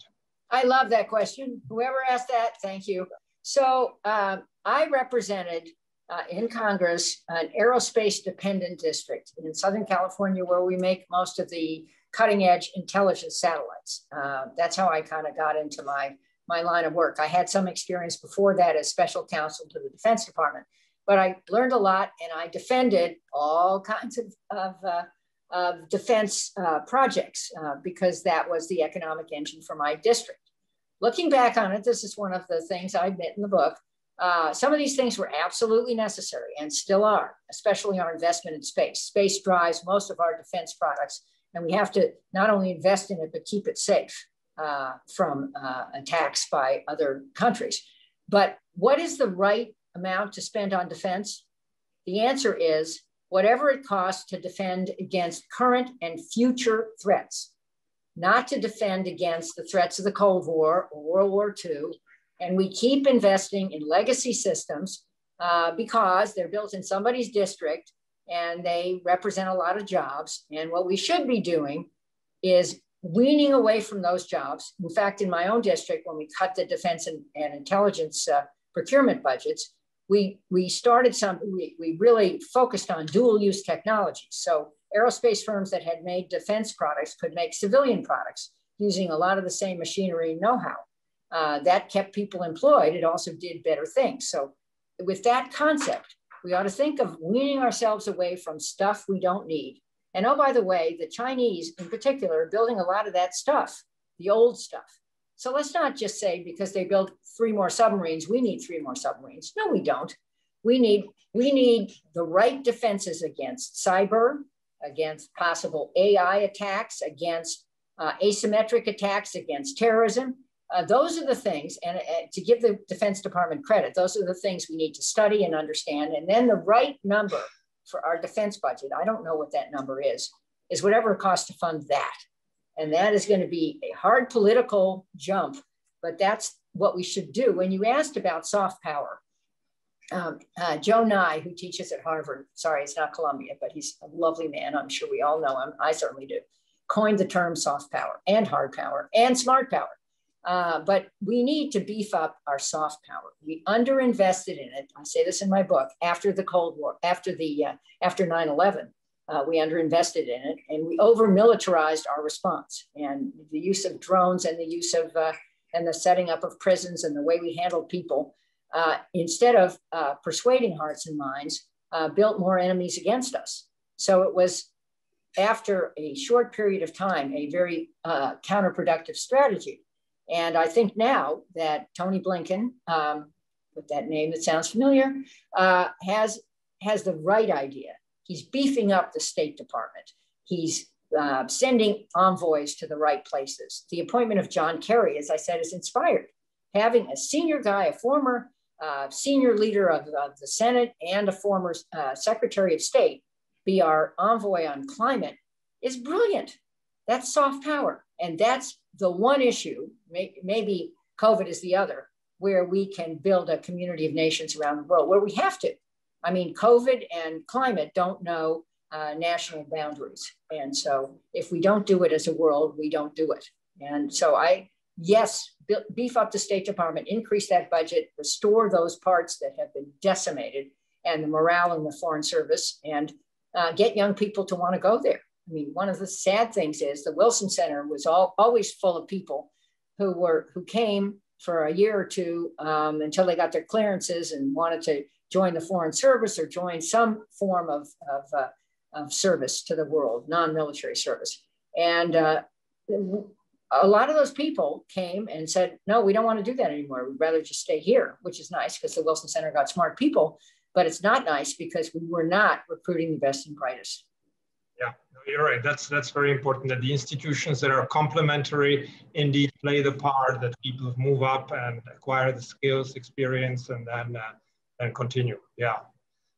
I love that question. Whoever asked that, thank you. So um, I represented uh, in Congress an aerospace dependent district in Southern California where we make most of the cutting edge intelligence satellites. Uh, that's how I kind of got into my, my line of work. I had some experience before that as special counsel to the Defense Department, but I learned a lot and I defended all kinds of, of, uh, of defense uh, projects uh, because that was the economic engine for my district. Looking back on it, this is one of the things I admit in the book. Uh, some of these things were absolutely necessary and still are, especially our investment in space. Space drives most of our defense products and we have to not only invest in it, but keep it safe uh, from uh, attacks by other countries. But what is the right amount to spend on defense? The answer is whatever it costs to defend against current and future threats, not to defend against the threats of the Cold War or World War II. And we keep investing in legacy systems uh, because they're built in somebody's district and they represent a lot of jobs. And what we should be doing is weaning away from those jobs. In fact, in my own district, when we cut the defense and, and intelligence uh, procurement budgets, we, we started some, we, we really focused on dual use technologies. So aerospace firms that had made defense products could make civilian products using a lot of the same machinery know-how. Uh, that kept people employed. It also did better things. So with that concept, we ought to think of weaning ourselves away from stuff we don't need. And oh, by the way, the Chinese in particular are building a lot of that stuff, the old stuff. So let's not just say because they built three more submarines, we need three more submarines. No, we don't. We need, we need the right defenses against cyber, against possible AI attacks, against uh, asymmetric attacks, against terrorism. Uh, those are the things, and uh, to give the Defense Department credit, those are the things we need to study and understand. And then the right number for our defense budget, I don't know what that number is, is whatever it costs to fund that. And that is going to be a hard political jump, but that's what we should do. When you asked about soft power, um, uh, Joe Nye, who teaches at Harvard, sorry, it's not Columbia, but he's a lovely man. I'm sure we all know him. I certainly do. Coined the term soft power and hard power and smart power. Uh, but we need to beef up our soft power. We underinvested in it. I say this in my book. After the Cold War, after the uh, after 9/11, uh, we underinvested in it, and we over militarized our response. And the use of drones and the use of uh, and the setting up of prisons and the way we handled people, uh, instead of persuading hearts and minds, built more enemies against us. So it was after a short period of time a very counterproductive strategy and I think now that Tony Blinken, um, with that name that sounds familiar, uh, has has the right idea. He's beefing up the State Department. He's uh, sending envoys to the right places. The appointment of John Kerry, as I said, is inspired. Having a senior guy, a former uh, senior leader of, of, the Senate and a former uh, Secretary of State be our envoy on climate is brilliant. That's soft power. And that's the one issue, may, maybe COVID is the other, where we can build a community of nations around the world, where we have to. I mean, COVID and climate don't know uh, national boundaries. And so if we don't do it as a world, we don't do it. And so I, yes, beef up the State Department, increase that budget, restore those parts that have been decimated and the morale in the Foreign Service, and uh, get young people to want to go there. I mean, one of the sad things is the Wilson Center was all, always full of people who were who came for a year or two um, until they got their clearances and wanted to join the Foreign Service or join some form of, of, uh, of service to the world, non-military service. And uh, a lot of those people came and said, no, we don't want to do that anymore. We'd rather just stay here, which is nice because the Wilson Center got smart people, but it's not nice because we were not recruiting the best and brightest. Yeah, you're right. That's that's very important that the institutions that are complementary indeed play the part that people move up and acquire the skills, experience, and then uh, and continue. Yeah.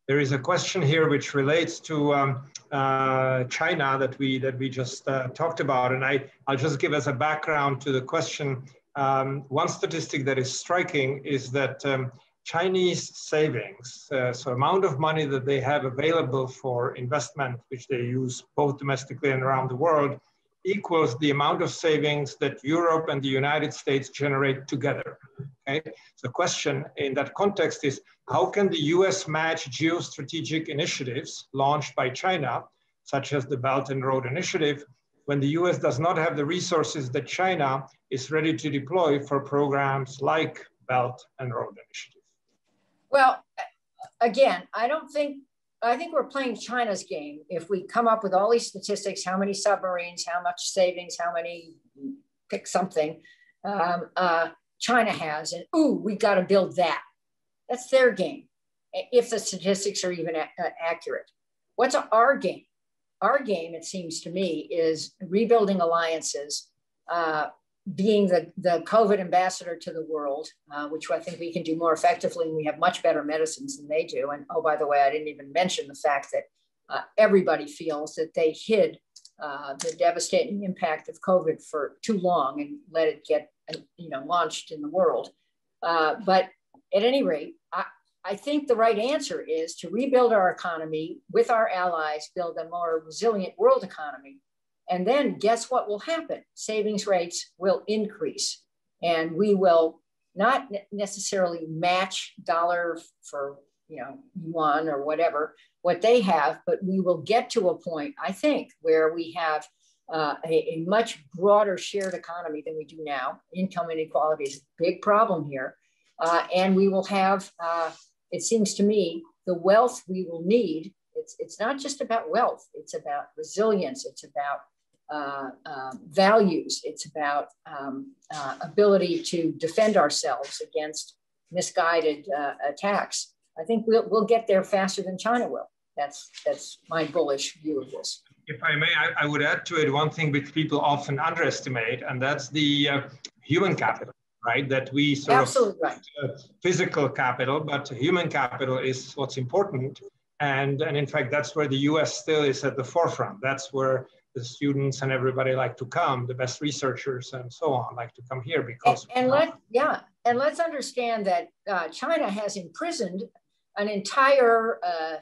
There is a question here which relates to um, uh, China that we that we just uh, talked about, and I I'll just give as a background to the question. Um, one statistic that is striking is that um, Chinese savings, uh, so amount of money that they have available for investment, which they use both domestically and around the world, equals the amount of savings that Europe and the United States generate together. Okay, so the question in that context is how can the US match geostrategic initiatives launched by China, such as the Belt and Road Initiative, when the US does not have the resources that China is ready to deploy for programs like Belt and Road Initiative? Well, again, I don't think, I think we're playing China's game. If we come up with all these statistics, how many submarines, how much savings, how many, pick something, um, uh, China has, and ooh, we got to build that. That's their game, if the statistics are even accurate. What's our game? Our game, it seems to me, is rebuilding alliances, uh, being the, the COVID ambassador to the world, uh, which I think we can do more effectively, and we have much better medicines than they do. And oh, by the way, I didn't even mention the fact that uh, everybody feels that they hid uh, the devastating impact of COVID for too long and let it get, you know, launched in the world. Uh, but at any rate, I, I think the right answer is to rebuild our economy with our allies, build a more resilient world economy and then guess what will happen? Savings rates will increase and we will not necessarily match dollar for, you know, yuan or whatever, what they have, but we will get to a point, I think, where we have uh, a, a, much broader shared economy than we do now. Income inequality is a big problem here. Uh, and we will have, uh, it seems to me, the wealth we will need. It's, it's not just about wealth, it's about resilience, it's about uh, uh, values. It's about um, uh, ability to defend ourselves against misguided uh, attacks. I think we'll, we'll get there faster than China will. That's, that's my bullish view of this. If I may, I, I would add to it one thing which people often underestimate, and that's the uh, human capital, right? That we sort Absolutely of right. physical capital, but human capital is what's important. And, and in fact, that's where the US still is at the forefront. That's where the students and everybody like to come, the best researchers and so on like to come here because. And, and let, yeah, and let's understand that uh, China has imprisoned an entire uh,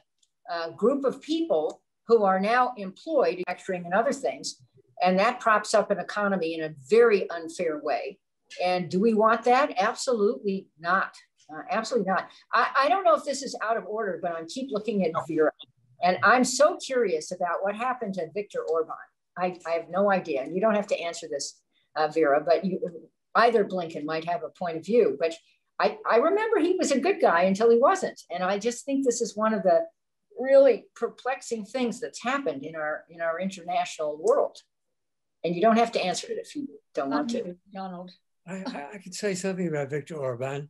uh, group of people who are now employed in manufacturing and other things. And that props up an economy in a very unfair way. And do we want that? Absolutely not. Uh, absolutely not. I, I, don't know if this is out of order, but I keep looking at Vera. And I'm so curious about what happened to Viktor Orban. I, I have no idea. And you don't have to answer this, uh, Vera, but you, either Blinken might have a point of view. But I, I remember he was a good guy until he wasn't. And I just think this is one of the really perplexing things that's happened in our in our international world. And you don't have to answer it if you don't want to. Donald. I, I could say something about Viktor Orban.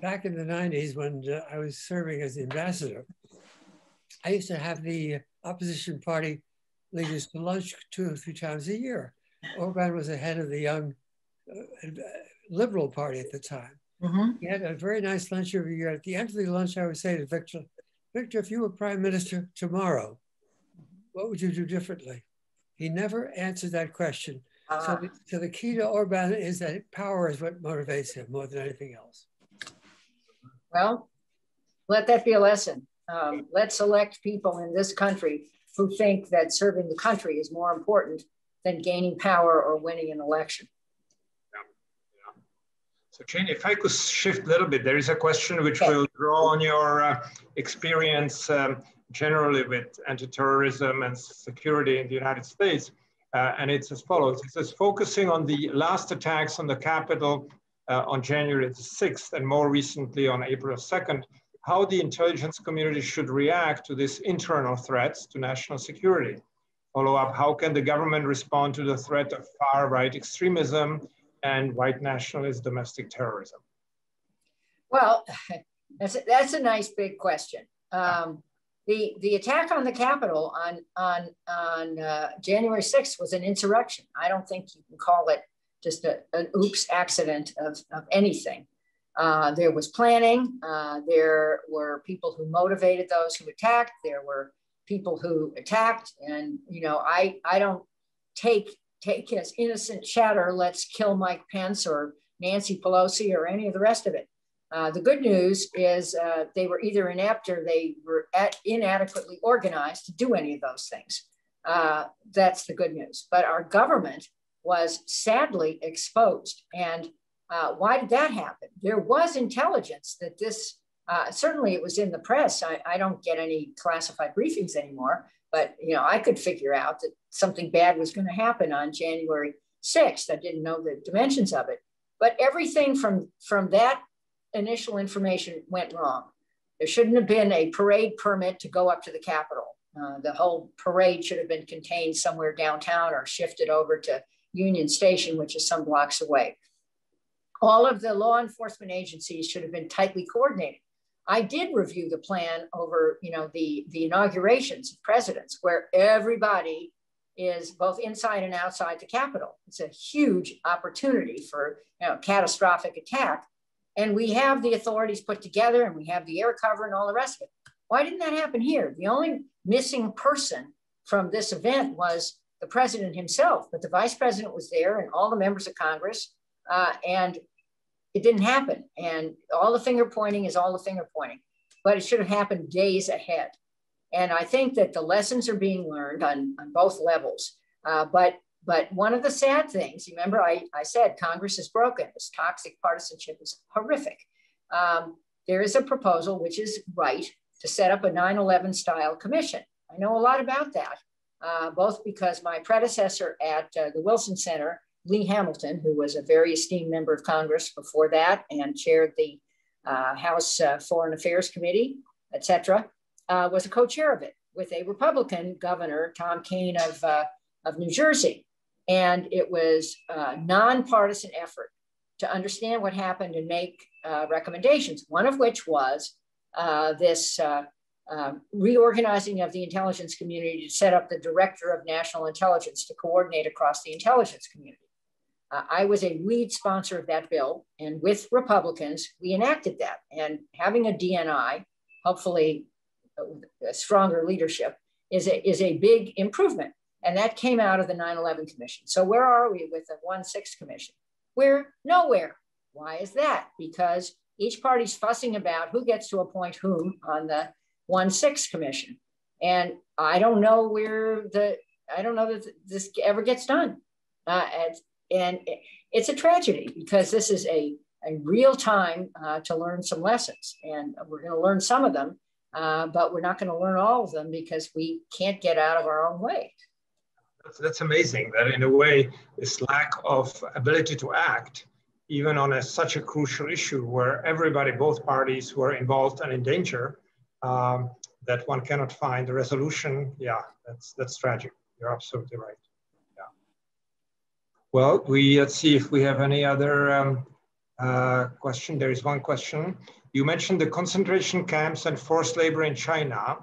Back in the 90s, when uh, I was serving as the ambassador, I used to have the opposition party leaders to lunch two or three times a year. Orban was the head of the young uh, liberal party at the time. Mm-hmm. He had a very nice lunch every year. At the end of the lunch, I would say to Viktor, Viktor, if you were prime minister tomorrow, what would you do differently? He never answered that question. So, the, so the key to Orban is that power is what motivates him more than anything else. Well, let that be a lesson. Um, let's elect people in this country who think that serving the country is more important than gaining power or winning an election. So Jane, if I could shift a little bit, there is a question which will draw on your uh, experience um, generally with anti-terrorism and security in the United States. Uh, and it's as follows. It says, focusing on the last attacks on the Capitol uh, on January the 6th and more recently on April 2nd, how the intelligence community should react to these internal threats to national security. Follow up, how can the government respond to the threat of far right extremism and white nationalist domestic terrorism? Well, that's a, that's a nice big question. Um, the, the attack on the Capitol on, on, on uh, January 6th was an insurrection. I don't think you can call it just a, an oops accident of, of anything. Uh, there was planning. Uh, there were people who motivated those who attacked. There were people who attacked, and you know, I I don't take take his innocent chatter. Let's kill Mike Pence or Nancy Pelosi or any of the rest of it. Uh, the good news is uh, they were either inept or they were at, inadequately organized to do any of those things. Uh, that's the good news. But our government was sadly exposed. And uh, why did that happen? There was intelligence that this, uh, certainly it was in the press. I, I don't get any classified briefings anymore, but you know, I could figure out that something bad was going to happen on January 6th. I didn't know the dimensions of it. But everything from, from that initial information went wrong. There shouldn't have been a parade permit to go up to the Capitol. Uh, the whole parade should have been contained somewhere downtown or shifted over to Union Station, which is some blocks away. All of the law enforcement agencies should have been tightly coordinated. I did review the plan over, you know, the, the inaugurations of presidents, where everybody is both inside and outside the Capitol. It's a huge opportunity for you know, catastrophic attack. And we have the authorities put together and we have the air cover and all the rest of it. Why didn't that happen here? The only missing person from this event was the president himself, but the vice president was there and all the members of Congress, uh, and it didn't happen. And all the finger pointing is all the finger pointing, but it should have happened days ahead. And I think that the lessons are being learned on, on both levels. Uh, but but one of the sad things, remember, I, I said Congress is broken. This toxic partisanship is horrific. Um, there is a proposal, which is right, to set up a 9 11 style commission. I know a lot about that, uh, both because my predecessor at uh, the Wilson Center, Lee Hamilton, who was a very esteemed member of Congress before that and chaired the uh, House uh, Foreign Affairs Committee, etc., uh, was a co chair of it with a Republican governor, Tom Kean of, uh, of New Jersey. And it was a nonpartisan effort to understand what happened and make recommendations, one of which was this uh, reorganizing of the intelligence community to set up the director of national intelligence to coordinate across the intelligence community. Uh, I was a lead sponsor of that bill, and with Republicans, we enacted that. And having a DNI, hopefully a stronger leadership, is a, is a big improvement. And that came out of the 9 11 Commission. So, where are we with the 1 6 Commission? We're nowhere. Why is that? Because each party's fussing about who gets to appoint whom on the one six commission. And I don't know where the, I don't know that this ever gets done. Uh, and, it's a tragedy because this is a, a real time uh, to learn some lessons. And we're going to learn some of them, uh, but we're not going to learn all of them because we can't get out of our own way. That's, that's amazing that in a way, this lack of ability to act even on a, such a crucial issue where everybody, both parties who are involved and in danger, um, that one cannot find a resolution, yeah, that's, that's tragic. You're absolutely right. Well, we let's see if we have any other um, uh, question. There is one question. You mentioned the concentration camps and forced labor in China,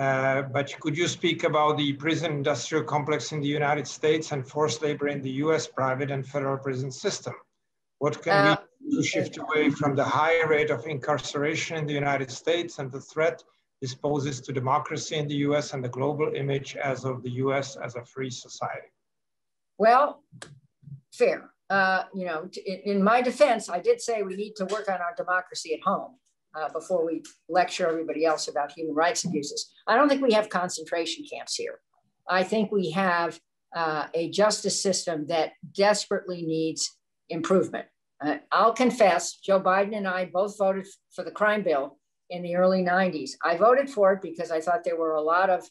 uh, but could you speak about the prison industrial complex in the United States and forced labor in the US private and federal prison system? What can uh, we do to shift away from the high rate of incarceration in the United States and the threat this poses to democracy in the US and the global image as of the US as a free society? Well, fair. Uh, you know, in, in, my defense, I did say we need to work on our democracy at home uh, before we lecture everybody else about human rights abuses. I don't think we have concentration camps here. I think we have uh, a justice system that desperately needs improvement. Uh, I'll confess, Joe Biden and I both voted for the crime bill in the early 90s. I voted for it because I thought there were a lot of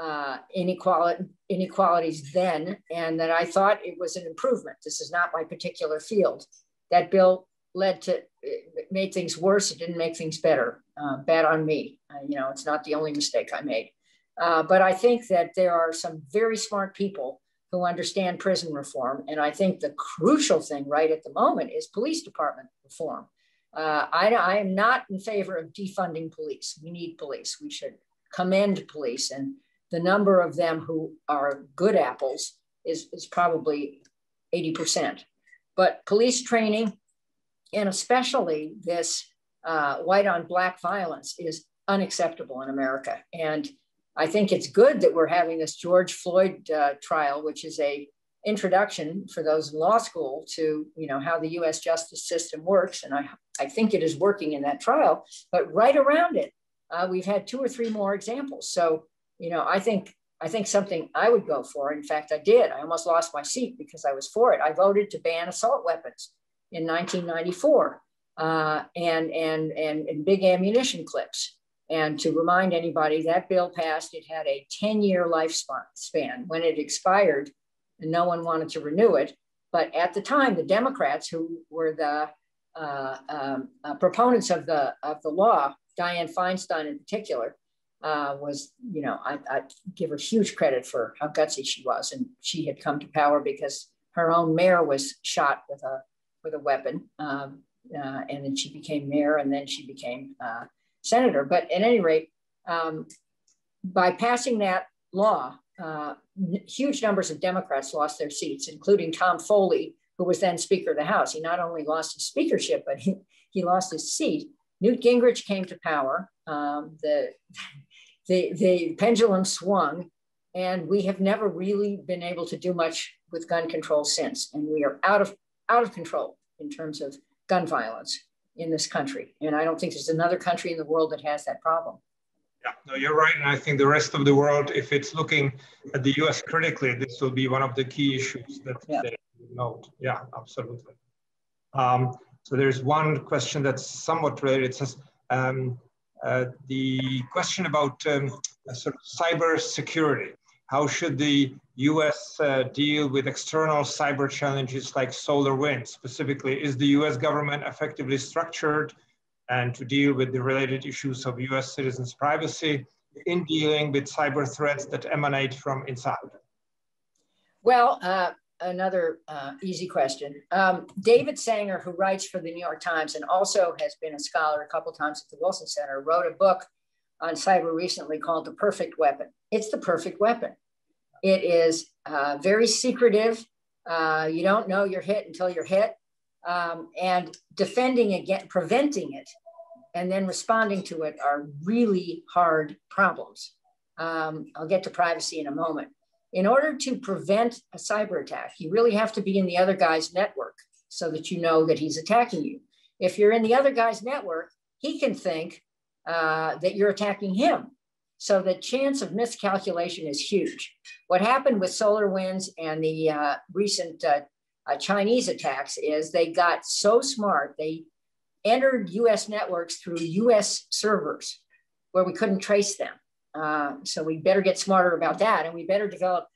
uh, inequality, inequalities then, and that I thought it was an improvement. This is not my particular field. That bill led to, made things worse. It didn't make things better. Uh, bad on me. Uh, you know, it's not the only mistake I made. Uh, but I think that there are some very smart people who understand prison reform. And I think the crucial thing right at the moment is police department reform. Uh, I, I, am not in favor of defunding police. We need police. We should commend police. And the number of them who are good apples is, is probably 80%. But police training, and especially this uh, white on black violence, is unacceptable in America. And I think it's good that we're having this George Floyd uh, trial, which is a, introduction for those in law school to you know how the U.S. justice system works, and I I think it is working in that trial. But right around it, uh, we've had two or three more examples. So you know I think I think something I would go for. In fact, I did. I almost lost my seat because I was for it. I voted to ban assault weapons in 1994 uh, and, and, and, and big ammunition clips. And to remind anybody, that bill passed, it had a 10 year lifespan. When it expired, and no one wanted to renew it. But at the time, the Democrats, who were the uh, um, uh, proponents of the, of the law, Dianne Feinstein in particular, uh, was, you know, I, I give her huge credit for how gutsy she was. And she had come to power because her own mayor was shot with a, with a weapon. Um, uh, and then she became mayor and then she became uh, senator. But at any rate, um, by passing that law, uh, huge numbers of Democrats lost their seats, including Tom Foley, who was then Speaker of the House. He not only lost his speakership, but he, he lost his seat. Newt Gingrich came to power. Um, the, the, the pendulum swung, and we have never really been able to do much with gun control since. And we are out of, out of control in terms of gun violence in this country. And I don't think there's another country in the world that has that problem. Yeah, no, you're right. And I think the rest of the world, if it's looking at the US critically, this will be one of the key issues that yeah. they note. Yeah, absolutely. Um, so there's one question that's somewhat related. It says, um, the question about um, sort of cyber security. How should the US uh, deal with external cyber challenges like SolarWinds? Specifically, is the US government effectively structured and to deal with the related issues of US citizens' privacy in dealing with cyber threats that emanate from inside? Well, uh, another uh, easy question. Um, David Sanger, who writes for the New York Times and also has been a scholar a couple times at the Wilson Center, wrote a book on cyber recently called The Perfect Weapon. It's the perfect weapon. It is uh, very secretive. Uh, you don't know you're hit until you're hit um, and defending against, preventing it, and then responding to it are really hard problems. Um, I'll get to privacy in a moment. In order to prevent a cyber attack, you really have to be in the other guy's network so that you know that he's attacking you. If you're in the other guy's network, he can think uh, that you're attacking him. So the chance of miscalculation is huge. What happened with SolarWinds and the uh, recent uh, uh, Chinese attacks is they got so smart, they entered US networks through US servers where we couldn't trace them. Uh, so we better get smarter about that and we better develop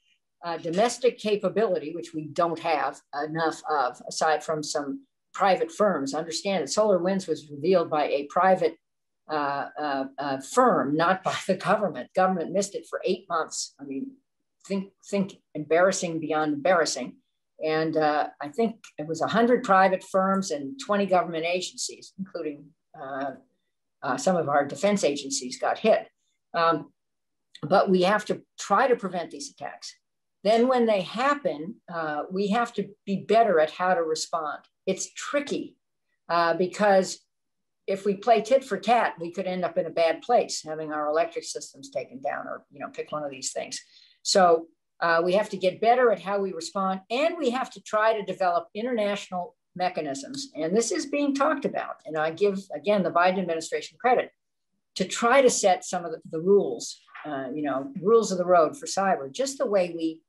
domestic capability, which we don't have enough of, aside from some private firms. Understand that SolarWinds was revealed by a private uh, uh, uh, firm, not by the government. Government missed it for eight months. I mean, think think embarrassing beyond embarrassing. And uh, I think it was 100 private firms and 20 government agencies, including uh, uh, some of our defense agencies, got hit. Um, but we have to try to prevent these attacks. Then, when they happen, uh, we have to be better at how to respond. It's tricky uh, because if we play tit for tat, we could end up in a bad place, having our electric systems taken down, or you know, pick one of these things. So uh, we have to get better at how we respond, and we have to try to develop international mechanisms. And this is being talked about. And I give, again, the Biden administration credit to try to set some of the, the rules, uh, you know, rules of the road for cyber, just the way we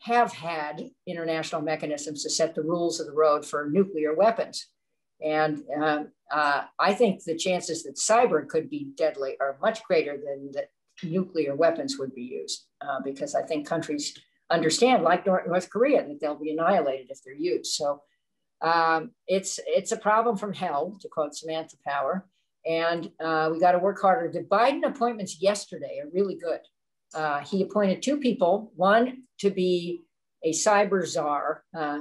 have had international mechanisms to set the rules of the road for nuclear weapons. And um, uh, I think the chances that cyber could be deadly are much greater than that nuclear weapons would be used uh, because I think countries understand, like North, North, Korea, that they'll be annihilated if they're used. So um, it's it's a problem from hell, to quote Samantha Power, and uh, we got to work harder. The Biden appointments yesterday are really good. Uh, he appointed two people, one to be a cyber czar, uh,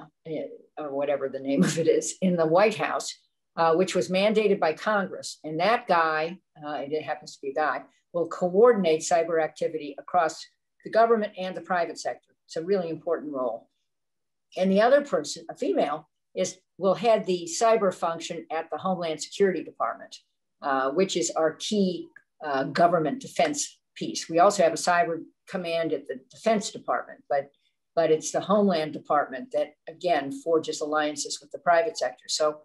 or whatever the name of it is, in the White House, uh, which was mandated by Congress. And that guy, uh, it happens to be a guy, will coordinate cyber activity across the government and the private sector. It's a really important role. And the other person, a female, is will head the cyber function at the Homeland Security Department, uh, which is our key uh, government defense piece. We also have a cyber command at the Defense Department, but but it's the Homeland Department that, again, forges alliances with the private sector. So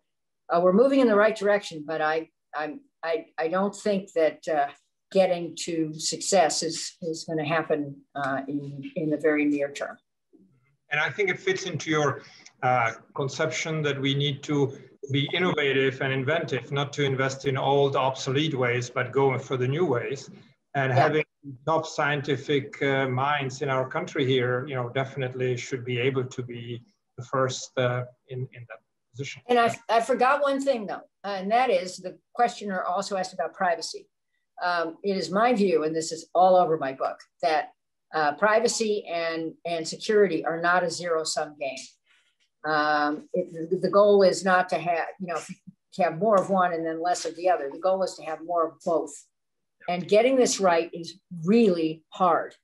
uh, we're moving in the right direction, but I, I'm, I, I don't think that uh, getting to success is, is going to happen uh, in, in the very near term. And I think it fits into your uh, conception that we need to be innovative and inventive, not to invest in old, obsolete ways, but go for the new ways. And yeah. having top scientific uh, minds in our country here, you know, definitely should be able to be the first uh, in, in that position. And I, I forgot one thing though, and that is the questioner also asked about privacy. Um, it is my view, and this is all over my book, that uh, privacy and, and security are not a zero sum game. Um, it, the goal is not to have, you know, to have more of one and then less of the other. The goal is to have more of both. And getting this right is really hard.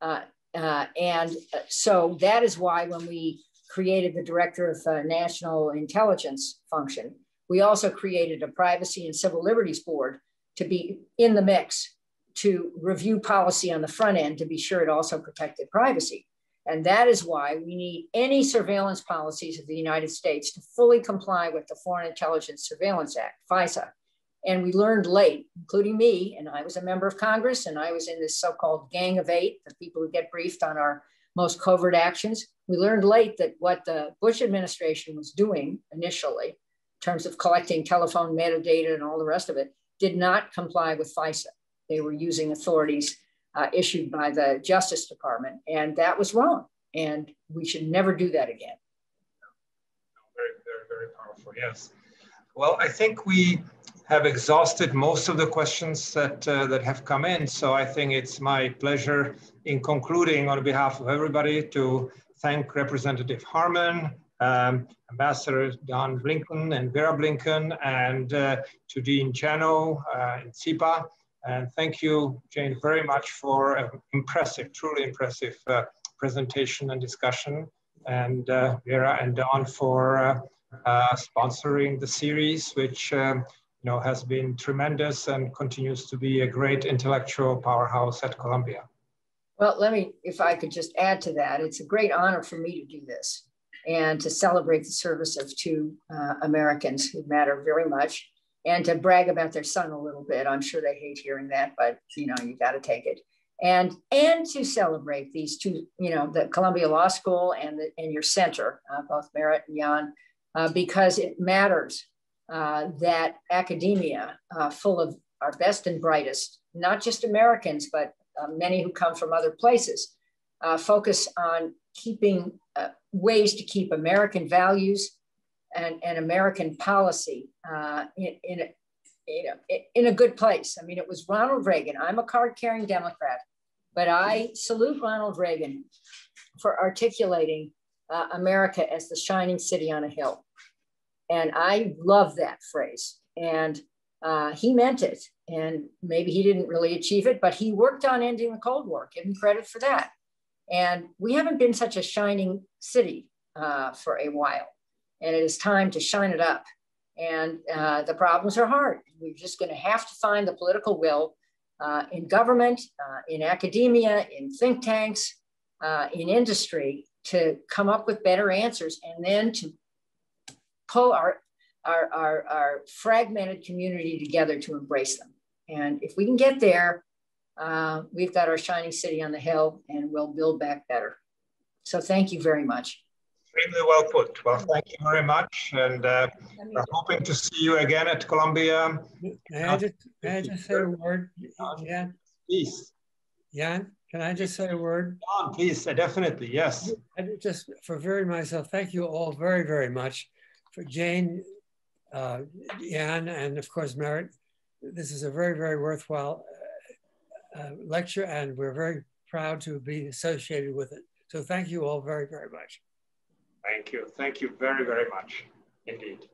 Uh, uh, and so that is why when we created the Director of uh, National Intelligence function, we also created a Privacy and Civil Liberties Board to be in the mix to review policy on the front end to be sure it also protected privacy. And that is why we need any surveillance policies of the United States to fully comply with the Foreign Intelligence Surveillance Act, FISA. And we learned late, including me, and I was a member of Congress, and I was in this so called Gang of Eight, the people who get briefed on our most covert actions. We learned late that what the Bush administration was doing initially, in terms of collecting telephone metadata and all the rest of it, did not comply with FISA. They were using authorities uh, issued by the Justice Department, and that was wrong. And we should never do that again. Very, very, very powerful. Yes. Well, I think we have exhausted most of the questions that uh, that have come in. So I think it's my pleasure in concluding on behalf of everybody to thank Representative Harman, um, Ambassador Don Blinken and Vera Blinken, and uh, to Dean Janow uh, in SIPA. And thank you, Jane, very much for an impressive, truly impressive uh, presentation and discussion. And uh, Vera and Don for uh, uh, sponsoring the series, which um, you know, has been tremendous and continues to be a great intellectual powerhouse at Columbia. Well, let me, if I could just add to that, it's a great honor for me to do this and to celebrate the service of two uh, Americans who matter very much and to brag about their son a little bit. I'm sure they hate hearing that, but you know, you got to take it. And and to celebrate these two, you know, the Columbia Law School and the, and your center, uh, both Merit and Jan, uh, because it matters uh, that academia, uh, full of our best and brightest, not just Americans, but uh, many who come from other places, uh, focus on keeping ways to keep American values and, and American policy uh, in, in, a, in a good place. I mean, it was Ronald Reagan. I'm a card carrying Democrat, but I salute Ronald Reagan for articulating uh, America as the shining city on a hill. And I love that phrase. And uh, he meant it. And maybe he didn't really achieve it, but he worked on ending the Cold War. Give him credit for that. And we haven't been such a shining city uh, for a while and it is time to shine it up. And uh, the problems are hard. We're just going to have to find the political will uh, in government, uh, in academia, in think tanks, uh, in industry to come up with better answers and then to pull our, our, our, our fragmented community together to embrace them. And if we can get there, uh, we've got our shining city on the hill and we'll build back better. So thank you very much extremely well put. Well, thank you very much. And uh, we're hoping to see you again at Columbia. May I just, may I just say a word, Jan? Please. Jan, can I just say a word? John, please, uh, definitely, yes. I just for very myself, thank you all very, very much. For Jane, uh, Jan, and of course, Merit. This is a very, very worthwhile uh, uh, lecture, and we're very proud to be associated with it. So thank you all very, very much. Thank you. Thank you very, very much indeed.